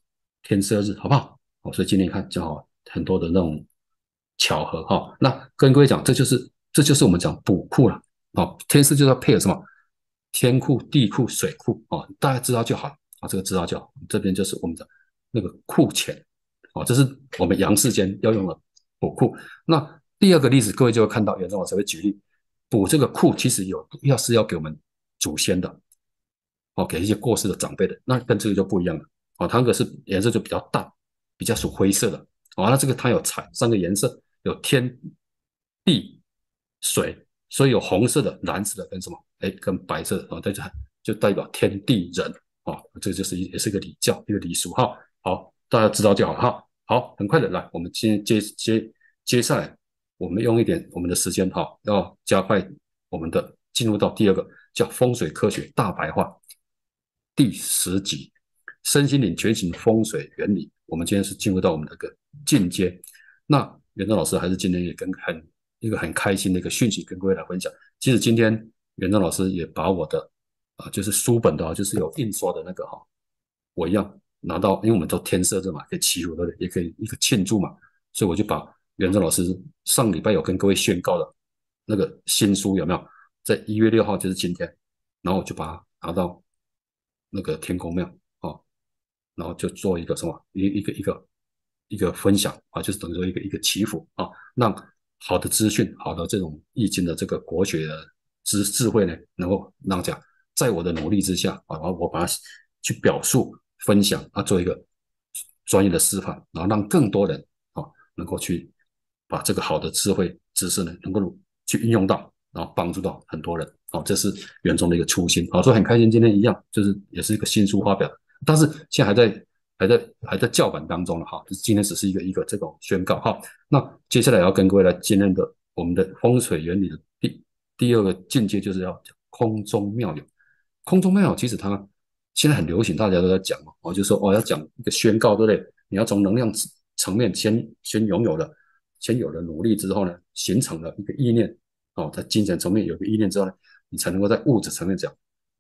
天赦日好不好？哦，所以今天看正好很多的那种巧合哈。那跟各位讲，这就是这就是我们讲补库了啊。天赦就是要配合什么？天库、地库、水库啊，大家知道就好啊。这个知道就好。这边就是我们的那个库钱啊，这是我们阳世间要用的补库。那第二个例子，各位就会看到，严正老师会举例补这个库，其实有要是要给我们。祖先的，哦，给一些过世的长辈的，那跟这个就不一样了，哦，它那个是颜色就比较淡，比较属灰色的，哦，那这个它有彩三个颜色，有天地水，所以有红色的、蓝色的跟什么，哎，跟白色的，哦，在这就代表天地人，哦，这个就是一也是一个礼教一个礼俗，哈，好，大家知道就好了，哈，好，很快的来，我们接接接接下来，我们用一点我们的时间，哈，要加快我们的进入到第二个。叫风水科学大白话第十集，身心灵全景风水原理。我们今天是进入到我们的个进阶。那袁正老师还是今天也跟很一个很开心的一个讯息跟各位来分享。其实今天袁正老师也把我的啊，就是书本的啊，就是有印刷的那个哈，我一样拿到，因为我们都天色日嘛，可以祈福的，也可以一个庆祝嘛，所以我就把袁正老师上礼拜有跟各位宣告的那个新书有没有？在一月六号就是今天，然后我就把它拿到那个天宫庙啊，然后就做一个什么一一个一个一个分享啊，就是等于说一个一个祈福啊，让好的资讯、好的这种易经的这个国学的知智慧呢，能够让讲在我的努力之下啊，然后我把它去表述分享啊，做一个专业的示范，然后让更多人啊能够去把这个好的智慧知识呢，能够去运用到。然后帮助到很多人，哦，这是原中的一个初心，好，所以很开心，今天一样，就是也是一个新书发表，但是现在还在还在还在教版当中了，哈，就今天只是一个一个这种宣告，哈，那接下来要跟各位来今天的我们的风水原理的第二个境界，就是要空中妙有，空中妙有其实它现在很流行，大家都在讲嘛，哦，就说哦要讲一个宣告，对不对？你要从能量层面先先拥有了，先有了努力之后呢，形成了一个意念。哦，在精神层面有个意念之后呢，你才能够在物质层面讲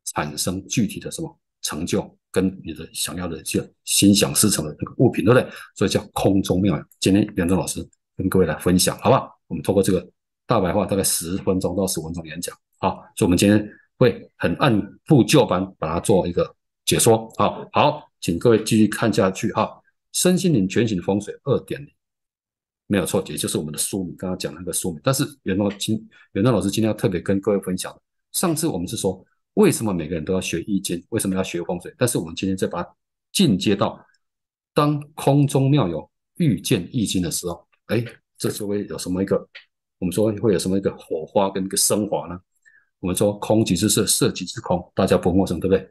产生具体的什么成就，跟你的想要的就心想事成的那个物品，对不对？所以叫空中妙有。今天袁中老师跟各位来分享，好不好？我们透过这个大白话，大概十分钟到十分钟演讲，好，所以我们今天会很按部就班把它做一个解说，好好，请各位继续看下去哈。身心灵全景风水二点零。没有错，也就是我们的书名，刚刚讲那个书名。但是袁老今袁正老师今天要特别跟各位分享上次我们是说，为什么每个人都要学易经，为什么要学风水？但是我们今天再把它进阶到，当空中妙有遇见易经的时候，哎，这就会有什么一个，我们说会有什么一个火花跟一个升华呢？我们说空即是色，色即是空，大家不陌生，对不对？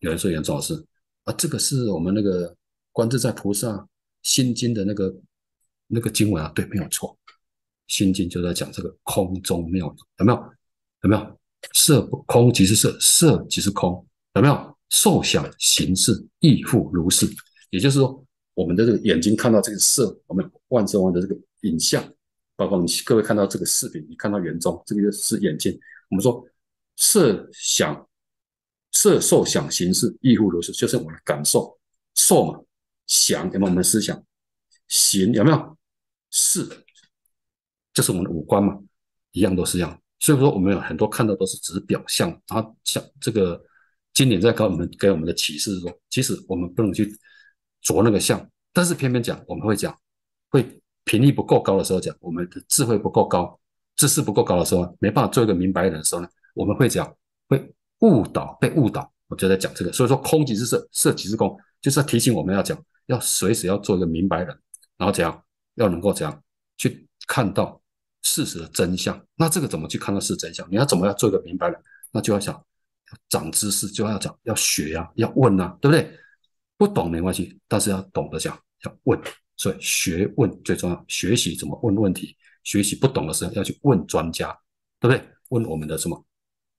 有人说严重老师啊，这个是我们那个观自在菩萨心经的那个那个经文啊，对，没有错，心经就在讲这个空中妙有没有？有没有？色空即是色，色即是空，有没有？受想行识亦复如是。也就是说，我们的这个眼睛看到这个色，我们万色万的这个影像，包括你各位看到这个视频，你看到圆中这个就是眼睛。我们说色想色受想行识亦复如是，就是我们的感受受嘛，想有没有我们的思想，行有没有是，就是我们的五官嘛，一样都是一样。所以说，我们有很多看到都是只是表象。然后像这个经典在给我们给我们的启示是说，其实我们不能去着那个相，但是偏偏讲我们会讲，会频率不够高的时候讲，我们的智慧不够高，知识不够高的时候，没办法做一个明白人的时候呢，我们会讲会误导，被误导。我就在讲这个。所以说，空即是色，色即是空，就是要提醒我们要讲，要随时要做一个明白人，然后怎样要能够怎样去看到。事实的真相，那这个怎么去看到是真相？你要怎么样做一个明白人？那就要想长知识，就要讲要学呀，要问呐，对不对？不懂没关系，但是要懂得讲，要问。所以学问最重要，学习怎么问问题，学习不懂的时候要去问专家，对不对？问我们的什么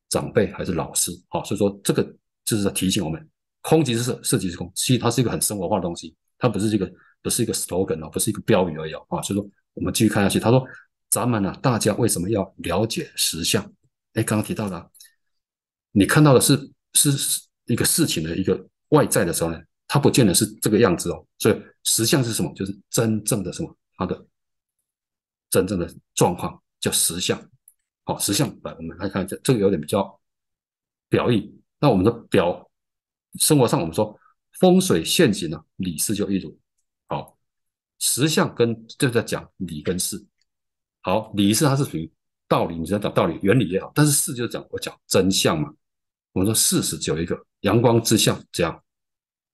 长辈还是老师？好，所以说这个就是在提醒我们，空即是色，色即是空，其实它是一个很生活化的东西，它不是这个不是一个 slogan 哦，不是一个标语而已啊。所以说我们继续看下去，他说。咱们呢，大家为什么要了解实相？哎，刚刚提到了，你看到的是是是一个事情的一个外在的时候呢，它不见得是这个样子哦。所以实相是什么？就是真正的什么？它的真正的状况叫实相。好，实相来，我们来看一下这个有点比较表意。那我们的表生活上，我们说风水陷阱呢，理事就一如。好，实相跟就在讲理跟事。好，理是它是属于道理，你只要讲道理，原理也好。但是事就是讲我讲真相嘛。我们说事实只有一个，阳光之相，这样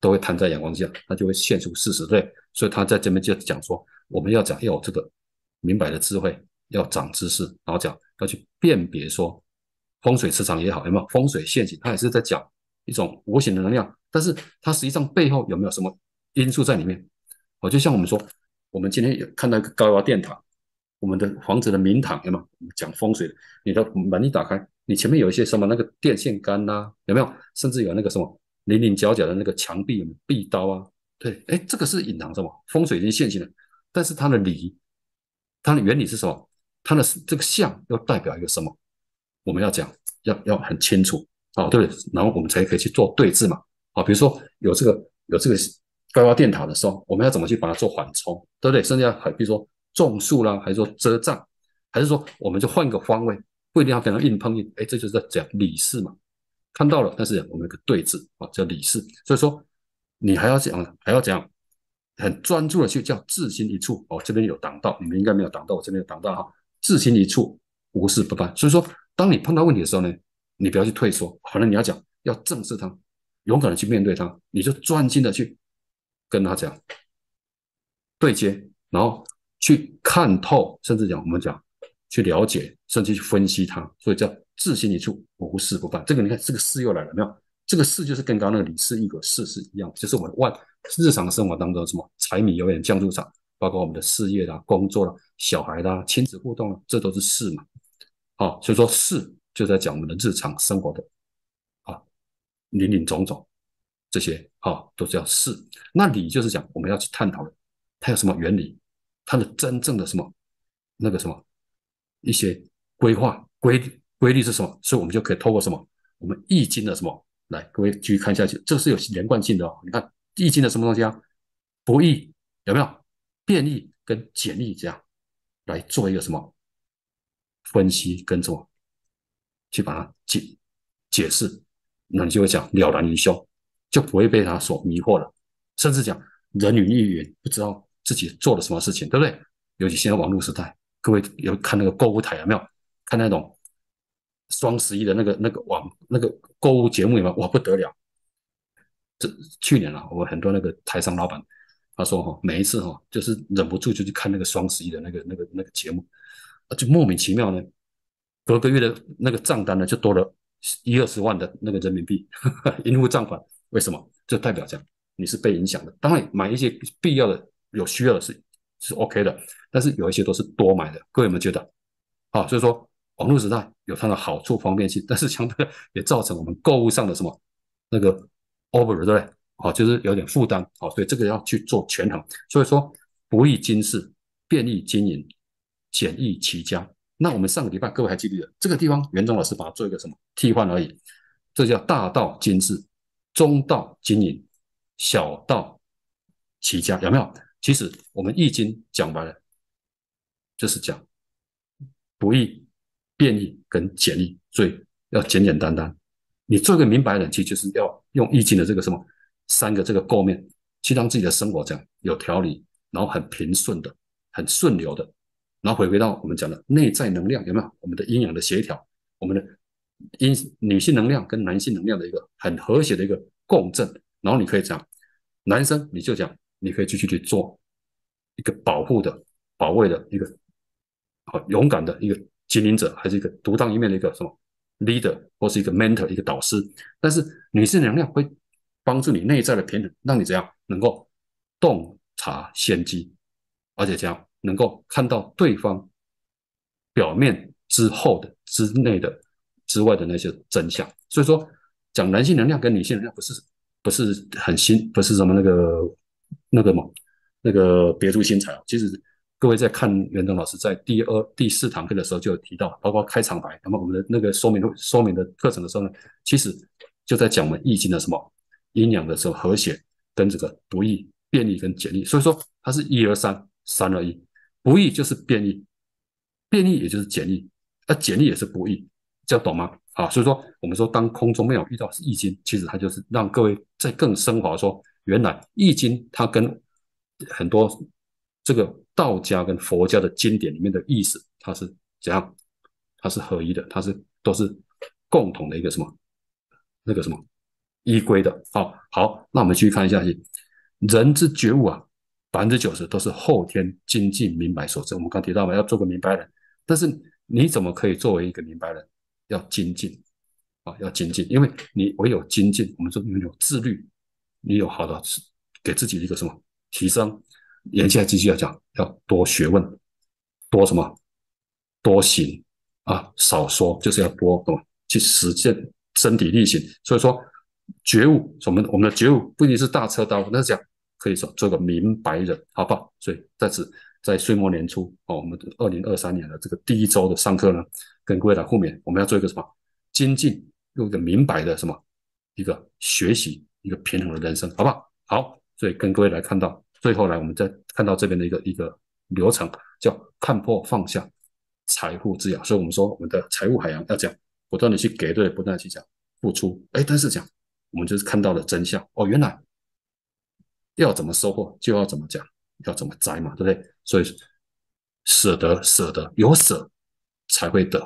都会摊在阳光下，它就会现出事实。对，所以他在这边就讲说，我们要讲要有这个明白的智慧，要长知识，然后讲要去辨别说风水磁场也好，有没有风水陷阱，他也是在讲一种无形的能量，但是它实际上背后有没有什么因素在里面？我就像我们说，我们今天有看到一个高压电塔。我们的房子的明堂有没有讲风水？你的门一打开，你前面有一些什么那个电线杆呐，有没有？甚至有那个什么零零角角的那个墙壁壁刀啊？对，哎，这个是隐藏什么？风水已经现行了，但是它的理，它的原理是什么？它的这个相又代表一个什么？我们要讲，要要很清楚啊，对不对？然后我们才可以去做对峙嘛。啊，比如说有这个有这个高压电塔的时候，我们要怎么去把它做缓冲，对不对？甚至要还比如说。种树啦，还是说遮障，还是说我们就换个方位，不一定要跟他硬碰硬。哎，这就是在讲理事嘛。看到了，但是我们一个对峙啊，叫理事。所以说你还要讲，还要讲，很专注的去叫自心一处。哦，这边有挡道，你们应该没有挡到，我这边有挡道哈。自心一处，无事不办。所以说，当你碰到问题的时候呢，你不要去退缩，可能你要讲，要正视它，勇敢的去面对它，你就专心的去跟他讲对接，然后。去看透，甚至讲我们讲去了解，甚至去分析它，所以叫自心一处，无事不办。这个你看，这个事又来了，没有？这个事就是跟刚刚那个理事一个事是一样，就是我们万日常生活当中什么柴米油盐酱醋茶，包括我们的事业啦、工作啦、小孩啦、亲子互动啦，这都是事嘛。好，所以说事就在讲我们的日常生活的啊，林林总总这些啊，都叫事。那理就是讲我们要去探讨的，它有什么原理？它的真正的什么那个什么一些规划规定规律是什么？所以我们就可以透过什么我们易经的什么来，各位继续看下去，这是有连贯性的哦。你看易经的什么东西啊？不易有没有变异跟简易这样来做一个什么分析跟做去把它解解释，那你就会讲了然于胸，就不会被他所迷惑了。甚至讲人云亦云，不知道。自己做了什么事情，对不对？尤其现在网络时代，各位有看那个购物台有没有？看那种双十一的那个那个网那个购物节目有没有？哇，不得了！这去年啊，我很多那个台商老板他说哈，每一次哈，就是忍不住就去看那个双十一的那个那个那个节目，就莫名其妙呢，隔个月的那个账单呢就多了一二十万的那个人民币应付账款，为什么？就代表这样，你是被影响的。当然买一些必要的、有需要的是是 OK 的，但是有一些都是多买的。各位有没有觉得？啊，所以说网络时代有它的好处、方便性，但是相对也造成我们购物上的什么 那个 over，对不对？啊，就是有点负担，啊，所以这个要去做权衡。所以说，不易经世，便易经营，简易齐家。那我们上个礼拜各位还记得这个地方，袁中老师把它做一个什么替换而已，这叫大道经世，中道经营，小道齐家，有没有？其实我们易经讲白了，就是讲不易、便易跟简易，所以要简简单单。你做一个明白人，其实就是要用易经的这个什么。三个这个构面，去让自己的生活这样有条理，然后很平顺的、很顺流的，然后回归到我们讲的内在能量有没有？我们的阴阳的协调，我们的阴女性能量跟男性能量的一个很和谐的一个共振，然后你可以讲，男生你就讲，你可以继续去做一个保护的、保卫的一个好勇敢的一个经营者，还是一个独当一面的一个什么 leader 或是一个 mentor 一个导师，但是女性能量会。帮助你内在的平衡，让你怎样能够洞察先机，而且这样能够看到对方表面之后的、之内的、之外的那些真相。所以说，讲男性能量跟女性能量不是不是很新，不是什么那个那个嘛，那个别出心裁。其实各位在看袁东老师在第二、第四堂课的时候就有提到，包括开场白，那么我们的那个说明说明的课程的时候呢，其实就在讲我们易经的什么。阴阳的时候和谐跟这个不易、便利跟简易，所以说它是一而三，三而一。不易就是便利，便利也就是简易，那简易也是不易，这样懂吗？啊，所以说我们说当空中没有遇到是易经，其实它就是让各位在更升华，说原来易经它跟很多这个道家跟佛家的经典里面的意思，它是怎样？它是合一的，它是都是共同的一个什么那个什么。依归的，好好，那我们继续看一下去。人之觉悟啊，百分之九十都是后天精进明白所致。我们刚提到嘛，要做个明白人，但是你怎么可以作为一个明白人？要精进啊，要精进，因为你唯有精进，我们说你有自律，你有好的给自己一个什么提升。言下继续要讲，要多学问，多什么，多行啊，少说，就是要多什么去实践，身体力行。所以说。觉悟，我们我们的觉悟不一定是大车刀，那是讲可以说做个明白人，好不好？所以在此，在岁末年初哦，我们二零二三年的这个第一周的上课呢，跟各位来互勉，我们要做一个什么精进，用一个明白的什么一个学习，一个平衡的人生，好不好？好，所以跟各位来看到最后来，我们再看到这边的一个一个流程，叫看破放下，财富自由。所以我们说我们的财务海洋要讲不断的去给对，不断的去讲付出，哎，但是讲。我们就是看到了真相哦，原来要怎么收获就要怎么讲，要怎么摘嘛，对不对？所以舍得舍得有舍才会得，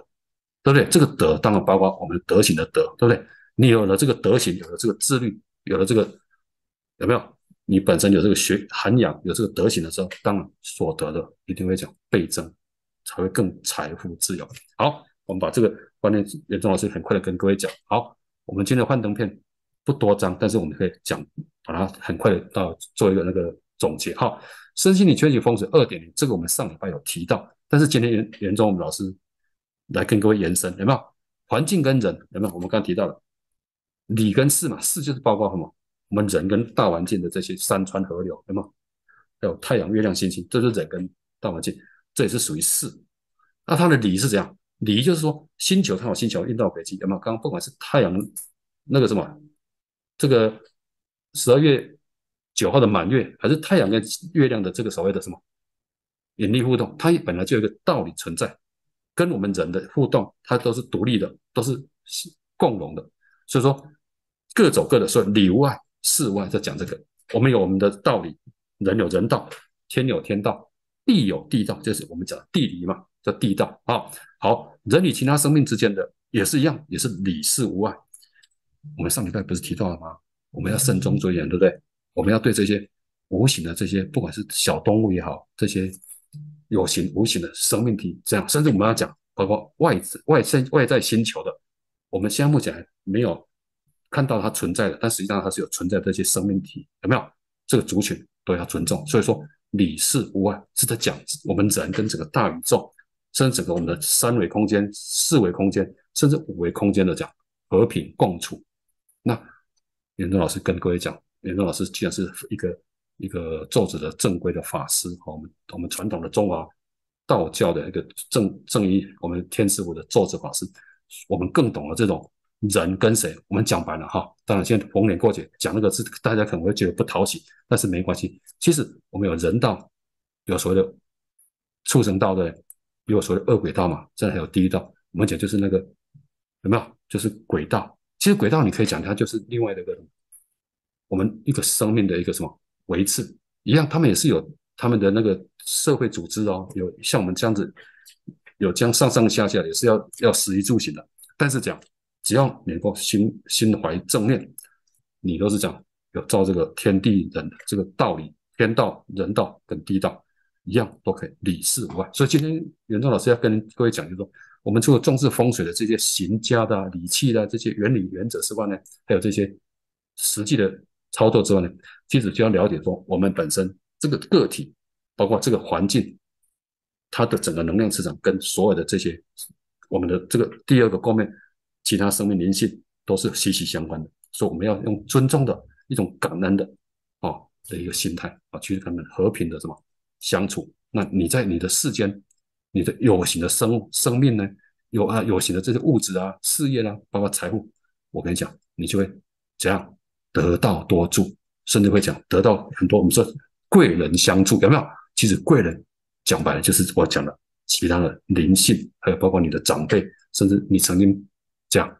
对不对？这个德当然包括我们德行的德，对不对？你有了这个德行，有了这个自律，有了这个有没有？你本身有这个学涵养，有这个德行的时候，当然所得的一定会讲倍增，才会更财富自由。好，我们把这个观念，袁忠老师很快的跟各位讲。好，我们今天幻灯片。不多张，但是我们可以讲，把它很快的到做一个那个总结。好，身心理全景风水二点零，这个我们上礼拜有提到，但是今天严严中我们老师来跟各位延伸，有没有？环境跟人有没有？我们刚刚提到了理跟事嘛，事就是包括什么？我们人跟大环境的这些山川河流，有没有？还有太阳、月亮、星星，这是人跟大环境，这也是属于事。那它的理是怎样？理就是说星球它有星球运到北极，有没有？刚刚不管是太阳那个什么？这个十二月九号的满月，还是太阳跟月亮的这个所谓的什么引力互动，它本来就有一个道理存在，跟我们人的互动，它都是独立的，都是共融的。所以说各走各的，所以里外世外在讲这个，我们有我们的道理，人有人道，天有天道，地有地道，就是我们讲地理嘛，叫地道啊。好，人与其他生命之间的也是一样，也是理事无碍。我们上礼拜不是提到了吗？我们要慎终追远，对不对？我们要对这些无形的这些，不管是小动物也好，这些有形无形的生命体，这样，甚至我们要讲，包括外外在外在星球的，我们现在目前还没有看到它存在的，但实际上它是有存在这些生命体，有没有？这个族群都要尊重。所以说，理事无碍是在讲我们人跟整个大宇宙，甚至整个我们的三维空间、四维空间，甚至五维空间的讲和平共处。那严忠老师跟各位讲，严忠老师既然是一个。一个奏子的正规的法师，和我们我们传统的中华道教的一个正正一，我们天师傅的奏子法师，我们更懂了这种人跟谁。我们讲白了哈，当然现在逢年过节讲那个字，大家可能会觉得不讨喜，但是没关系。其实我们有人道，有所谓的畜生道的，有所谓的恶鬼道嘛，这还有第一道。我们讲就是那个有没有？就是鬼道。其实鬼道你可以讲它就是另外的一个我们一个生命的一个什么？维持一样，他们也是有他们的那个社会组织哦，有像我们这样子，有这样上上下下，也是要要食衣住行的。但是讲，只要能够心心怀正念，你都是讲有照这个天地人这个道理，天道、人道跟地道一样都可以，理事无碍。所以今天袁仲老师要跟各位讲，就是说，我们除了重视风水的这些行家的理气的这些原理原则之外呢，还有这些实际的。操作之外呢，其实就要了解说，我们本身这个个体，包括这个环境，它的整个能量磁场跟所有的这些我们的这个第二个方面，其他生命灵性都是息息相关的。所以我们要用尊重的一种感恩的哦的一个心态啊，去跟他们和平的什么相处。那你在你的世间，你的有形的生生命呢，有啊有形的这些物质啊、事业啊，包括财富，我跟你讲，你就会怎样？得道多助，甚至会讲得到很多。我们说贵人相助，有没有？其实贵人讲白了就是我讲的其他的灵性，还有包括你的长辈，甚至你曾经这样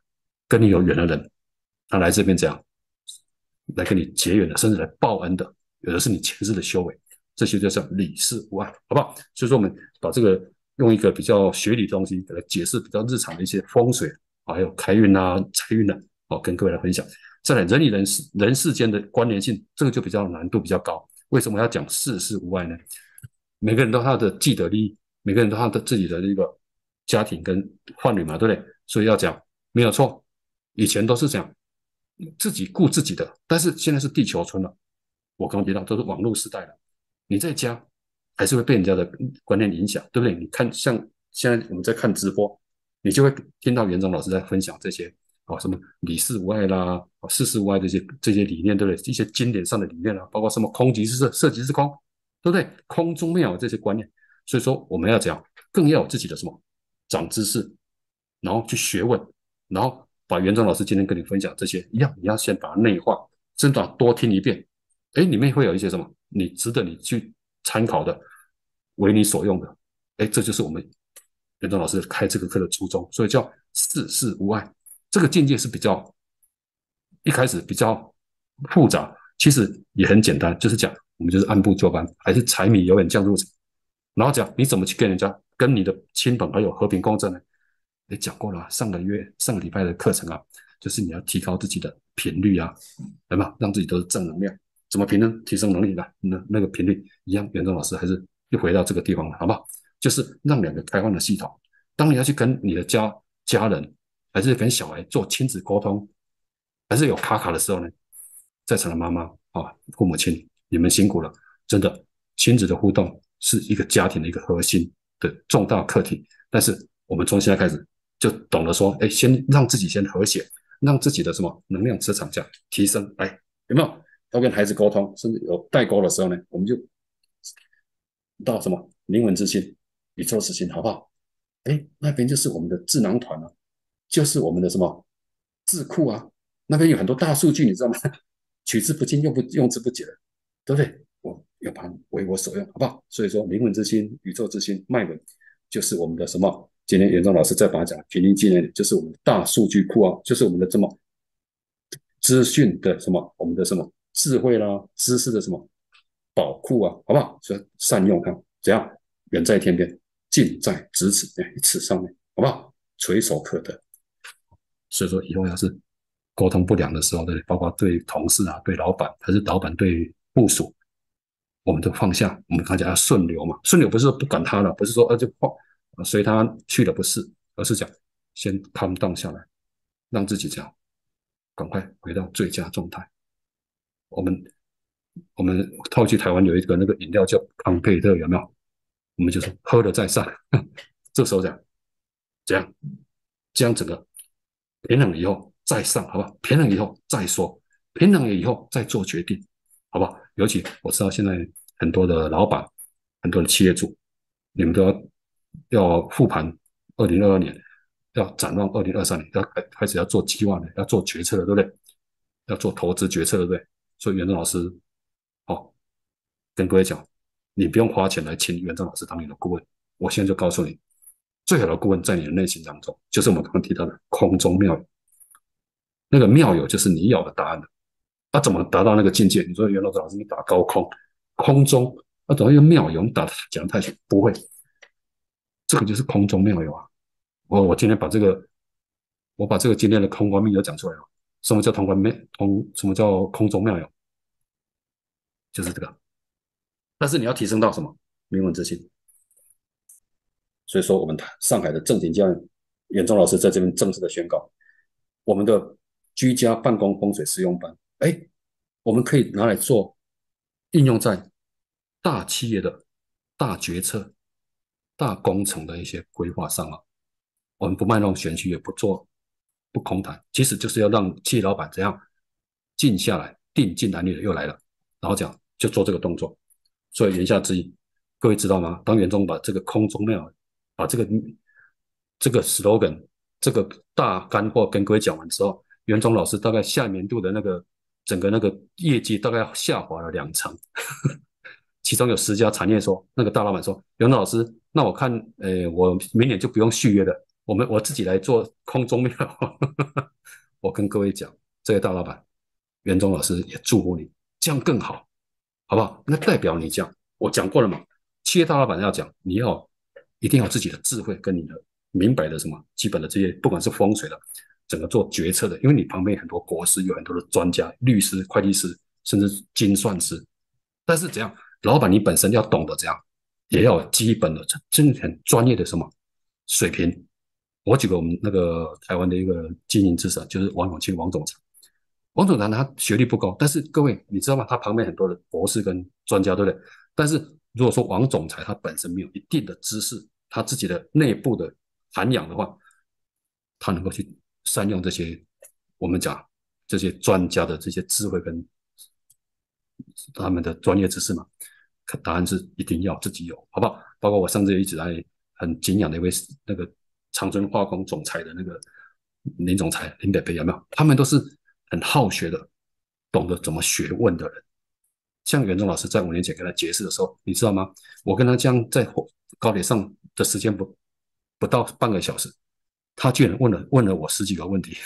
跟你有缘的人，他来这边这样来跟你结缘的，甚至来报恩的，有的是你前世的修为，这些就叫理事无碍，好不好？所以说我们把这个用一个比较学理的东西来解释比较日常的一些风水，还有开运啊、财运啊，好跟各位来分享。再来，人与人世人世间的关联性，这个就比较难度比较高。为什么要讲世事无碍呢？每个人都他的既得利益，每个人都他的自己的一个家庭跟伴侣嘛，对不对？所以要讲没有错。以前都是讲自己顾自己的，但是现在是地球村了。我刚刚提到都是网络时代了，你在家还是会被人家的观念影响，对不对？你看，像现在我们在看直播，你就会听到袁总老师在分享这些。哦，什么理事无碍啦，哦，事事无碍这些这些理念，对不对？一些经典上的理念啦，包括什么空即是色，色即是空，对不对？空中没有这些观念，所以说我们要讲，更要有自己的什么长知识，然后去学问，然后把袁忠老师今天跟你分享这些一样，你要先把它内化，真的多听一遍，哎，里面会有一些什么你值得你去参考的，为你所用的，哎，这就是我们袁忠老师开这个课的初衷，所以叫事事无碍。这个境界是比较一开始比较复杂，其实也很简单，就是讲我们就是按部就班，还是柴米油盐酱醋茶，然后讲你怎么去跟人家、跟你的亲朋好友和平共振呢？也讲过了，上个月、上个礼拜的课程啊，就是你要提高自己的频率啊，对吧？让自己都是正能量，怎么平呢提升能力的？那那个频率一样，袁中老师还是又回到这个地方了，好不好？就是让两个开放的系统，当你要去跟你的家家人。还是跟小孩做亲子沟通，还是有卡卡的时候呢？在场的妈妈啊，父母亲，你们辛苦了，真的，亲子的互动是一个家庭的一个核心的重大课题。但是我们从现在开始就懂得说，哎，先让自己先和谐，让自己的什么能量磁场价提升，来，有没有？要跟孩子沟通，甚至有代沟的时候呢，我们就到什么灵魂之心、宇宙之心，好不好？哎，那边就是我们的智囊团了。就是我们的什么智库啊，那边有很多大数据，你知道吗？取之不尽，用不用之不竭，对不对？我要把为我所用，好不好？所以说，灵魂之心、宇宙之心、脉轮，就是我们的什么？今天严忠老师再把它讲平行纪念，就是我们大数据库啊，就是我们的什么资讯的什么，我们的什么智慧啦、知识的什么宝库啊，好不好？所以善用它，怎样？远在天边，近在咫尺，哎，尺上面，好不好？垂手可得。所以说，以后要是沟通不良的时候，对，包括对同事啊、对老板，还是老板对部署，我们就放下，我们刚才要顺流嘛，顺流不是说不管它了，不是说啊就放所以他去了，不是，而是讲先 condo 下来，让自己这样赶快回到最佳状态。我们我们套去台湾有一个那个饮料叫康佩特，有没有？我们就说喝了再上，这时候讲这样，这样，整个平冷以后再上，好吧？平衡以后再说，平衡了以后再做决定，好不好？尤其我知道现在很多的老板，很多的企业主，你们都要要复盘二零二二年，要展望二零二三年，要开开始要做计划的，要做决策的，对不对？要做投资决策，对不对？所以袁正老师，好，跟各位讲。你不用花钱来请袁正老师当你的顾问，我现在就告诉你，最好的顾问在你的内心当中，就是我们刚刚提到的空中妙有。那个妙有就是你要的答案的。那怎么达到那个境界？你说袁老师老师，你打高空，空中，那怎么用妙有？打讲的太玄，不会，这个就是空中妙有啊。我我今天把这个，我把这个今天的空观密有讲出来了。什么叫通关妙？通什么叫空中妙有？就是这个。但是你要提升到什么？明文之心。所以说，我们上海的正经教育，严忠老师在这边正式的宣告，我们的居家办公风水实用班，哎，我们可以拿来做应用在大企业的大决策、大工程的一些规划上啊。我们不卖弄玄虚，也不做不空谈，其实就是要让企业老板怎样静下来，定静难虑的又来了，然后讲就做这个动作。所以言下之意，各位知道吗？当袁中把这个空中庙，把这个这个 slogan，这个大干货跟各位讲完之后，袁中老师大概下年度的那个整个那个业绩大概下滑了两成，其中有十家产业说，那个大老板说，袁老师，那我看，呃，我明年就不用续约了，我们我自己来做空中庙。我跟各位讲，这位大老板，元中老师也祝福你，这样更好。好不好？那代表你讲，我讲过了嘛？企业大老板要讲，你要一定要自己的智慧跟你的明白的什么基本的这些，不管是风水的，整个做决策的，因为你旁边很多国师，有很多的专家、律师、会计师，甚至精算师。但是怎样，老板你本身要懂得怎样，也要基本的真的很专业的什么水平。我举个我们那个台湾的一个经营之神，就是王永庆王总裁。王总裁他学历不高，但是各位你知道吗？他旁边很多的博士跟专家，对不对？但是如果说王总裁他本身没有一定的知识，他自己的内部的涵养的话，他能够去善用这些我们讲这些专家的这些智慧跟他们的专业知识吗？答案是一定要自己有，好不好？包括我上次一直在很敬仰的一位那个长春化工总裁的那个林总裁林北北有没有？他们都是。很好学的，懂得怎么学问的人，像袁中老师在五年前跟他解释的时候，你知道吗？我跟他这样在高铁上的时间不不到半个小时，他居然问了问了我十几个问题，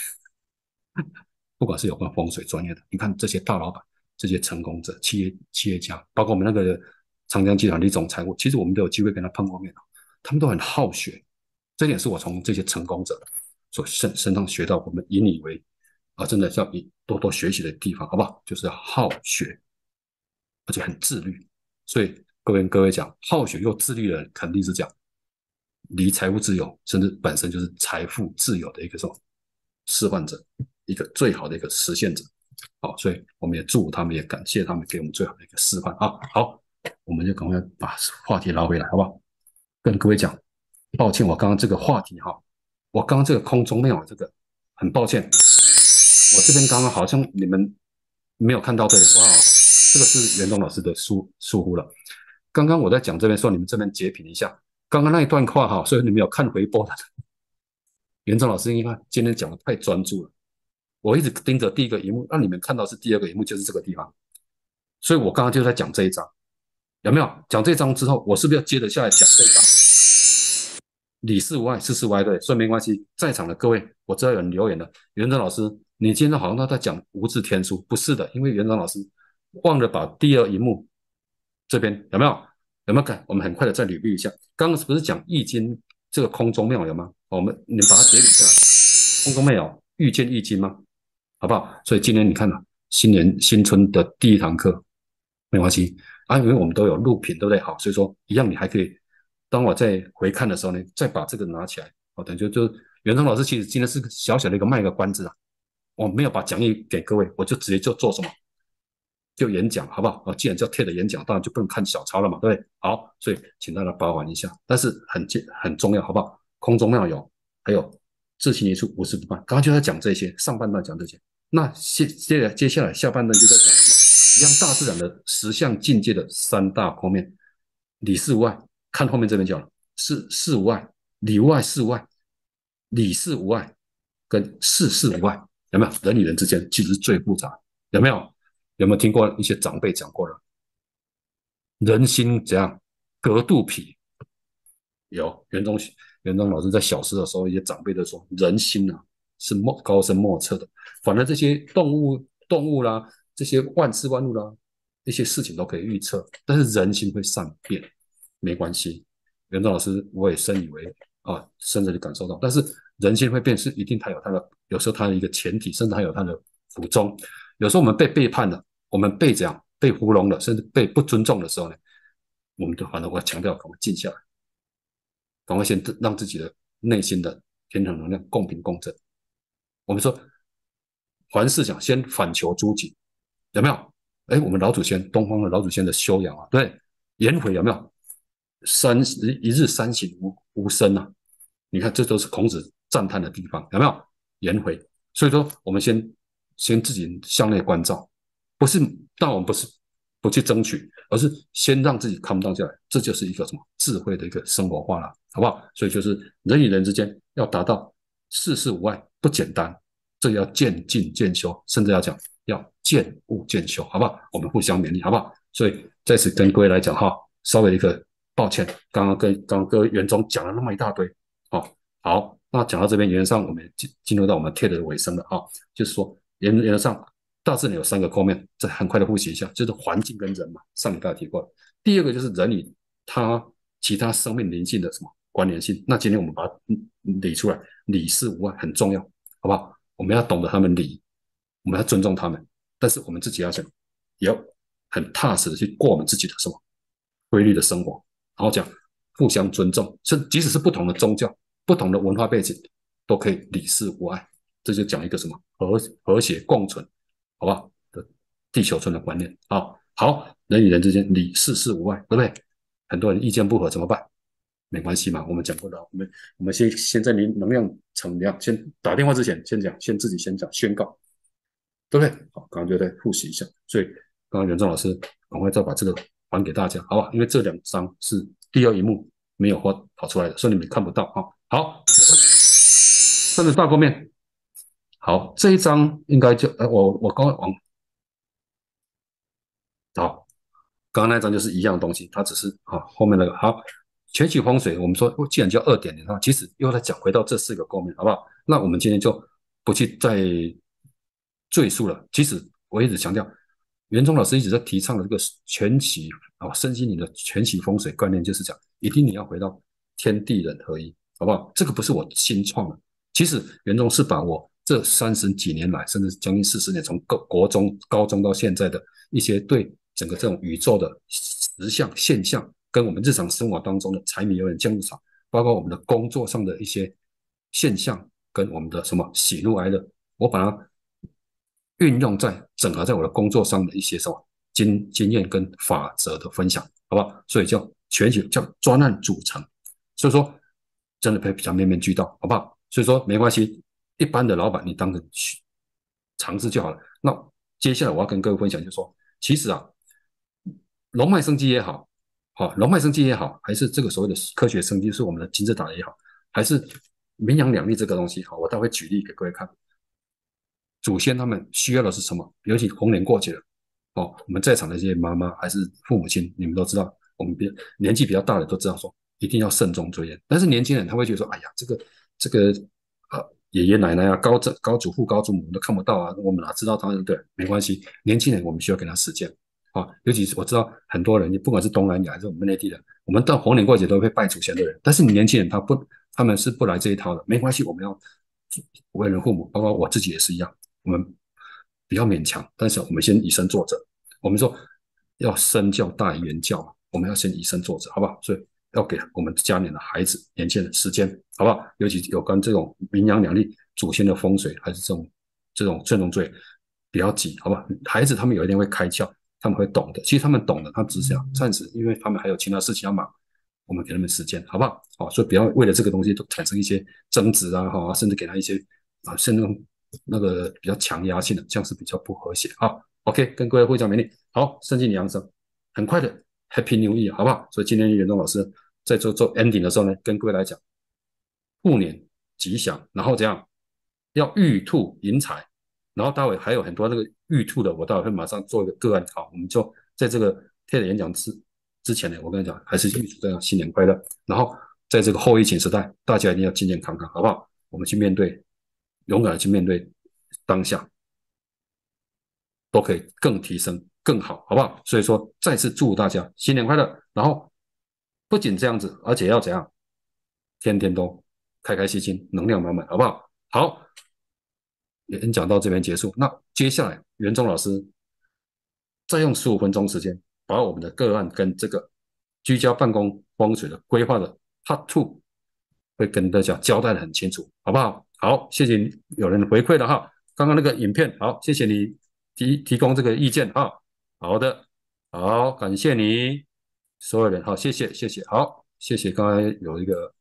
不管是有关风水专业的，你看这些大老板、这些成功者、企业企业家，包括我们那个长江集团的总裁，我其实我们都有机会跟他碰过面他们都很好学，这点是我从这些成功者所身身上学到，我们引以为。啊，真的要以多多学习的地方，好不好？就是要好学，而且很自律。所以各位跟各位讲，好学又自律的人，肯定是讲离财务自由，甚至本身就是财富自由的一个什么示范者，一个最好的一个实现者。好，所以我们也祝他们，也感谢他们给我们最好的一个示范啊。好，我们就赶快把话题捞回来，好不好？跟各位讲，抱歉，我刚刚这个话题哈，我刚刚这个空中没有这个，很抱歉。我这边刚刚好像你们没有看到这里，哇，这个是袁东老师的疏疏忽了。刚刚我在讲这边说，你们这边截屏一下，刚刚那一段话哈，所以你们有看回播的。袁总老师，你看今天讲的太专注了，我一直盯着第一个荧幕，让你们看到是第二个荧幕，就是这个地方。所以我刚刚就在讲这一章，有没有？讲这一章之后，我是不是要接着下来讲这一章？里是外，事事歪对，所以没关系。在场的各位，我知道有人留言了，袁忠老师。你今天好像都在讲无字天书，不是的，因为园长老师忘了把第二荧幕这边有没有有没有看？我们很快的再捋捋一下。刚刚不是讲易经这个空中庙有吗？我们你把它截捋下来，空中庙有遇见易经吗？好不好？所以今天你看啊，新年新春的第一堂课没关系啊，因为我们都有录屏，对不对？好，所以说一样，你还可以，当我在回看的时候呢，再把这个拿起来，好，等就就袁成老师其实今天是个小小的一个卖个关子啊，我没有把讲义给各位，我就直接就做什么，就演讲，好不好？啊，既然叫 TED 演讲，当然就不能看小抄了嘛，对不对？好，所以请大家包涵一下，但是很重很重要，好不好？空中妙有，还有自行一处五十不半，刚刚就在讲这些，上半段讲这些，那接接接下来下半段就在讲。一样，大自然的十项境界的三大方面，里事外，看后面这边讲了，事事无外，里外事外，里事无外，跟事事无碍，有没有？人与人之间其实最复杂，有没有？有没有听过一些长辈讲过了？人心怎样？隔肚皮。有，袁中袁中老师在小时的时候，一些长辈都说，人心呐是莫高深莫测的，反而这些动物动物啦。这些万事万物啦，一些事情都可以预测，但是人心会善变，没关系。袁正老师，我也深以为啊，深深的感受到。但是人心会变，是一定它有它的，有时候它的一个前提，甚至还有它的苦衷。有时候我们被背叛了，我们被这样被糊弄了，甚至被不尊重的时候呢，我们就反正我强调，赶快静下来，赶快先让自己的内心的天衡能量共平共振。我们说，凡事讲先反求诸己。有没有？哎，我们老祖先，东方的老祖先的修养啊，对，颜回有没有？三一日三省吾吾身呐，你看这都是孔子赞叹的地方，有没有？颜回，所以说我们先先自己向内关照，不是，但我们不是不去争取，而是先让自己看不到下来，这就是一个什么智慧的一个生活化了，好不好？所以就是人与人之间要达到事事无碍，不简单，这要渐进渐修，甚至要讲。要见物见修，好不好？我们互相勉励，好不好？所以在此跟各位来讲哈，稍微一个抱歉，刚刚跟刚刚各位袁总讲了那么一大堆，哦，好，那讲到这边，原则上我们进进入到我们 TED 的尾声了哈，就是说原原则上大致有三个方面，再很快的复习一下，就是环境跟人嘛，上礼拜提过了。第二个就是人与他其他生命灵性的什么关联性，那今天我们把它理出来，理是无碍，很重要，好不好？我们要懂得他们理。我们要尊重他们，但是我们自己要想，也要很踏实的去过我们自己的什么规律的生活，然后讲互相尊重，是即使是不同的宗教、不同的文化背景，都可以理事无碍。这就讲一个什么和和谐共存，好不好？的地球村的观念啊，好，人与人之间理事事无碍，对不对？很多人意见不合怎么办？没关系嘛，我们讲过的，我们我们先先在你能量层量先打电话之前先讲，先自己先讲宣告。对不对？好，刚刚就再复习一下。所以刚刚袁正老师赶快再把这个还给大家，好吧？因为这两张是第二一幕没有画跑出来的，所以你们看不到啊。好，这是大构面。好，这一张应该就呃，我我刚刚往好，刚刚那张就是一样的东西，它只是啊后面那个好全息风水。我们说既然叫二点零的话，其实又再讲回到这四个方面，好不好？那我们今天就不去再。赘述了。其实我一直强调，袁中老师一直在提倡的这个全息啊，身心灵的全息风水观念，就是讲一定你要回到天地人合一，好不好？这个不是我新创的。其实袁中是把我这三十几年来，甚至将近四十年，从国国中、高中到现在的一些对整个这种宇宙的实相现象，跟我们日常生活当中的柴米油盐酱醋茶，包括我们的工作上的一些现象，跟我们的什么喜怒哀乐，我把它。运用在整合在我的工作上的一些什么经经验跟法则的分享，好不好？所以叫全体叫专案组成，所以说真的可以比较面面俱到，好不好？所以说没关系，一般的老板你当成尝试就好了。那接下来我要跟各位分享，就是说，其实啊，龙脉生机也好，好龙脉生机也好，还是这个所谓的科学生机，是我们的金字塔也好，还是名扬两利这个东西，好，我待会举例给各位看。祖先他们需要的是什么？尤其逢年过节了，哦，我们在场的这些妈妈还是父母亲，你们都知道，我们比年纪比较大的都知道说，一定要慎重追烟。但是年轻人他会觉得说，哎呀，这个这个呃爷爷奶奶啊，高祖高祖父高祖母都看不到啊，我们哪知道他们对？没关系，年轻人我们需要给他时间啊。尤其是我知道很多人，你不管是东南亚还是我们内地的，我们到逢年过节都会拜祖先的人，但是你年轻人他不，他们是不来这一套的。没关系，我们要为人父母，包括我自己也是一样。我们比较勉强，但是我们先以身作则。我们说要身教大于言教，我们要先以身作则，好不好？所以要给我们家里的孩子年轻人时间，好不好？尤其有关这种名扬两利、祖先的风水，还是这种这种正宗罪，不要急，好不好？孩子他们有一天会开窍，他们会懂的。其实他们懂的，他只想暂时，因为他们还有其他事情要忙，我们给他们时间，好不好？好，所以不要为了这个东西都产生一些争执啊，哈，甚至给他一些啊，甚至那个比较强压性的，这样是比较不和谐啊。OK，跟各位会长勉励，好，身体养生，很快的 Happy New Year，好不好？所以今天袁东老师在做做 ending 的时候呢，跟各位来讲，兔年吉祥，然后怎样要玉兔迎财，然后待会还有很多那个玉兔的，我待会会马上做一个个案好，我们就在这个贴的演讲之之前呢，我跟你讲，还是预祝大家新年快乐。然后在这个后疫情时代，大家一定要健健康康，好不好？我们去面对，勇敢的去面对当下。都可以更提升更好，好不好？所以说，再次祝大家新年快乐。然后不仅这样子，而且要怎样？天天都开开心心，能量满满，好不好？好，演讲到这边结束。那接下来，袁忠老师再用十五分钟时间，把我们的个案跟这个居家办公风水的规划的 Part Two 会跟大家交代的很清楚，好不好？好，谢谢有人回馈了哈。刚刚那个影片，好，谢谢你。提提供这个意见啊，好的，好，感谢你，所有人，好，谢谢，谢谢，好，谢谢。刚才有一个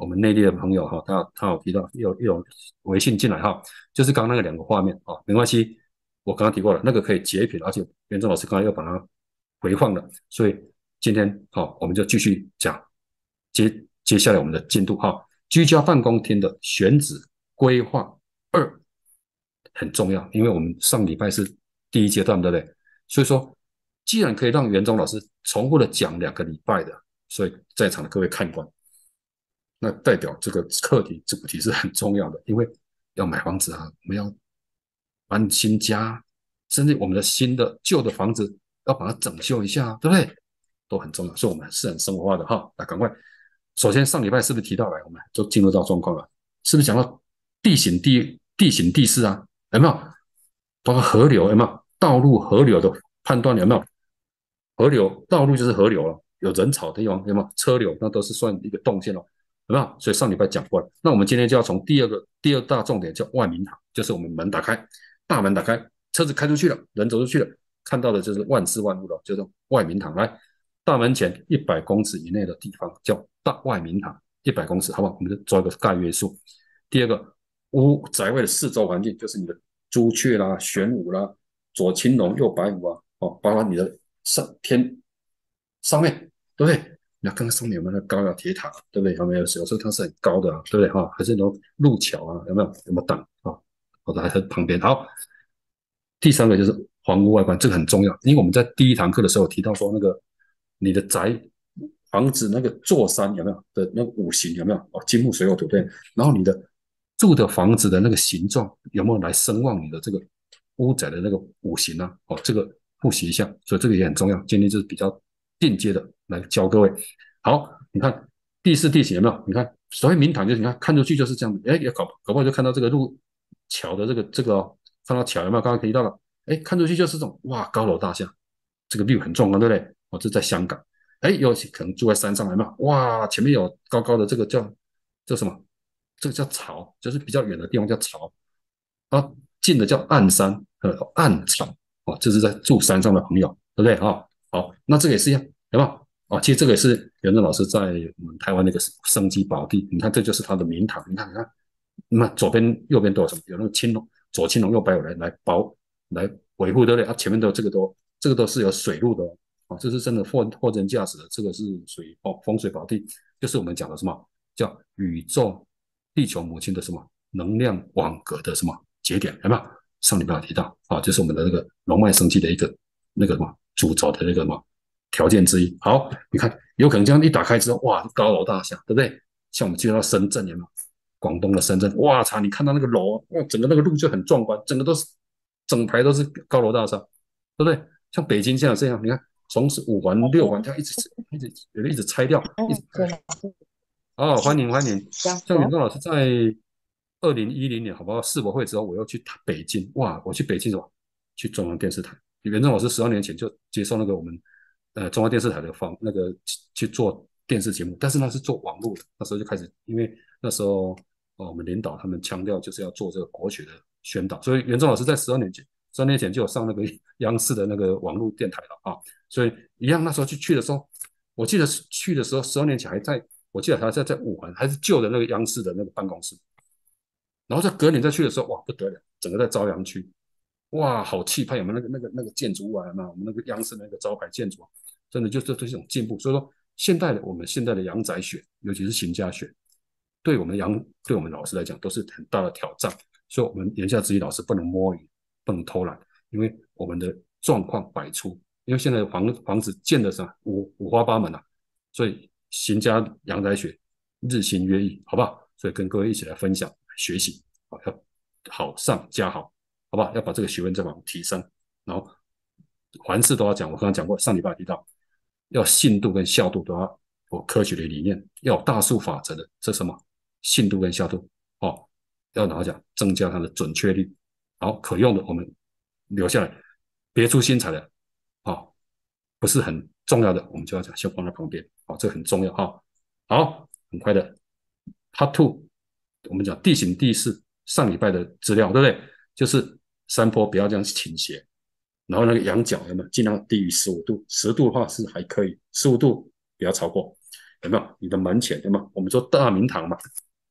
我们内地的朋友哈，他他有提到有有微信进来哈，就是刚刚那个两个画面啊，没关系，我刚刚提过了，那个可以截屏，而且袁忠老师刚才又把它回放了，所以今天好，我们就继续讲接接下来我们的进度哈，居家办公厅的选址规划二。很重要，因为我们上礼拜是第一阶段，对不对？所以说，既然可以让袁忠老师重复的讲两个礼拜的，所以在场的各位看官，那代表这个课题主题是很重要的，因为要买房子啊，我们要搬新家，甚至我们的新的旧的房子要把它整修一下，对不对？都很重要，所以我们是很生活化的哈。来，赶快，首先上礼拜是不是提到了，我们就进入到状况了？是不是讲到地形地地形地势啊？有没有？包括河流有没有？道路河流的判断有没有？河流道路就是河流了，有人潮的地方有没有？车流那都是算一个动线了，有没有？所以上礼拜讲过了。那我们今天就要从第二个第二大重点叫外明堂，就是我们门打开，大门打开，车子开出去了，人走出去了，看到的就是万事万物了，就是外明堂。来，大门前一百公尺以内的地方叫大外明堂，一百公尺，好不好？我们就做一个概约数。第二个。屋宅位的四周环境，就是你的朱雀啦、玄武啦、左青龙、右白虎啊，哦，包括你的上天上面，对不对？你要看看上面有没有那高的铁塔，对不对？有没有？有时候它是很高的，对不对？哈，还是那种路桥啊，有没有？有没有挡啊？或者还在旁边？好，第三个就是房屋外观，这个很重要，因为我们在第一堂课的时候提到说，那个你的宅房子那个座山有没有的那个五行有没有？哦，金木水火土，对，然后你的。住的房子的那个形状有没有来声望你的这个屋宅的那个五行呢？哦，这个复习一下，所以这个也很重要。今天就是比较间接的来教各位。好，你看地势地形有没有？你看所谓明堂就是你看看出去就是这样子，哎，也搞搞不好就看到这个路桥的这个这个哦，看到桥有没有？刚刚提到了，哎，看出去就是这种哇高楼大厦，这个 view 很壮观，对不对？哦，这在香港，哎，有可能住在山上来嘛？哇，前面有高高的这个叫叫什么？这个叫潮，就是比较远的地方叫潮，啊，近的叫暗山和暗草，哦，这是在住山上的朋友，对不对啊？好，那这个也是一样，有没有？啊，其实这个也是袁正老师在我们台湾那个生机宝地，你看这就是他的明堂，你看，你看，那左边、右边都有什么？有那个青龙，左青龙，右白虎来来保、来维护，对不对？啊，前面都有这个都，这个都是有水路的，啊，这是真的货货真价实的，这个是水哦，风水宝地，就是我们讲的什么叫宇宙。地球母亲的什么能量网格的什么节点，有没有？上礼拜提到啊，就是我们的那个龙脉生机的一个那个什么主轴的那个什么条件之一。好，你看，有可能这样一打开之后，哇，高楼大厦，对不对？像我们去到深圳，有没有？广东的深圳，哇操！你看到那个楼，哇，整个那个路就很壮观，整个都是整排都是高楼大厦，对不对？像北京现在这样，你看，从五环六环这样一直一直有的一直拆掉，一直拆。哦，欢迎欢迎！像袁忠老师在二零一零年，好不好？世博会之后，我又去北京，哇！我去北京什么？去中央电视台，袁正老师十二年前就接受那个我们呃中央电视台的访那个去做电视节目，但是那是做网络的，那时候就开始，因为那时候哦我们领导他们强调就是要做这个国学的宣导，所以袁正老师在十二年前十二年前就有上那个 央视的那个网络电台了啊，所以一样那时候去去的时候，我记得去的时候十二年前还在，我记得还在在武汉，还是旧的那个央视的那个办公室。然后在隔年再去的时候，哇不得了，整个在朝阳区，哇好气派，有没有那个那个那个建筑物啊？那我们那个央视那个招牌建筑啊？真的就是这种进步。所以说，现代的我们现在的阳宅学，尤其是行家学，对我们阳对我们老师来讲都是很大的挑战。所以，我们言下之意，老师不能摸鱼，不能偷懒，因为我们的状况百出。因为现在房房子建的啥五五花八门啊，所以行家阳宅学日新月异，好不好？所以跟各位一起来分享。学习好，好上加好，好吧？要把这个学问再往提升，然后凡事都要讲。我刚刚讲过，上礼拜提到要信度跟效度都要有科学的理念，要有大数法则的，这什么？信度跟效度哦，要哪讲？增加它的准确率，好可用的我们留下来，别出心裁的啊，不是很重要的，我们就要讲先放在旁边，好，这很重要哈。好，很快的，Part Two。我们讲地形地势，上礼拜的资料对不对？就是山坡不要这样倾斜，然后那个仰角有没有尽量低于十五度？十度的话是还可以，十五度不要超过，有没有？你的门前有没有？我们说大明堂嘛，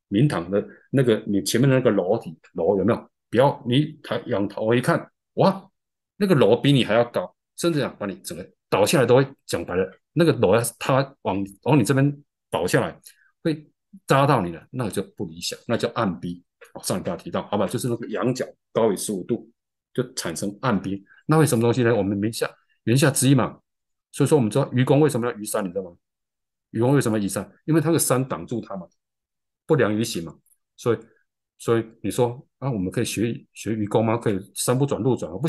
明堂的那个你前面的那个楼体楼有没有？不要你抬仰头一看，哇，那个楼比你还要高，甚至讲把你整个倒下来都会讲白了，那个楼要它往往你这边倒下来会。扎到你了，那就不理想，那叫暗逼。上一道提到，好吧，就是那个仰角高于十五度，就产生暗冰。那为什么东西呢？我们名下言下之意嘛。所以说，我们知道愚公为什么要愚山，你知道吗？愚公为什么移山？因为他的山挡住他嘛，不良于行嘛。所以，所以你说啊，我们可以学学愚公吗？可以山不转路转，不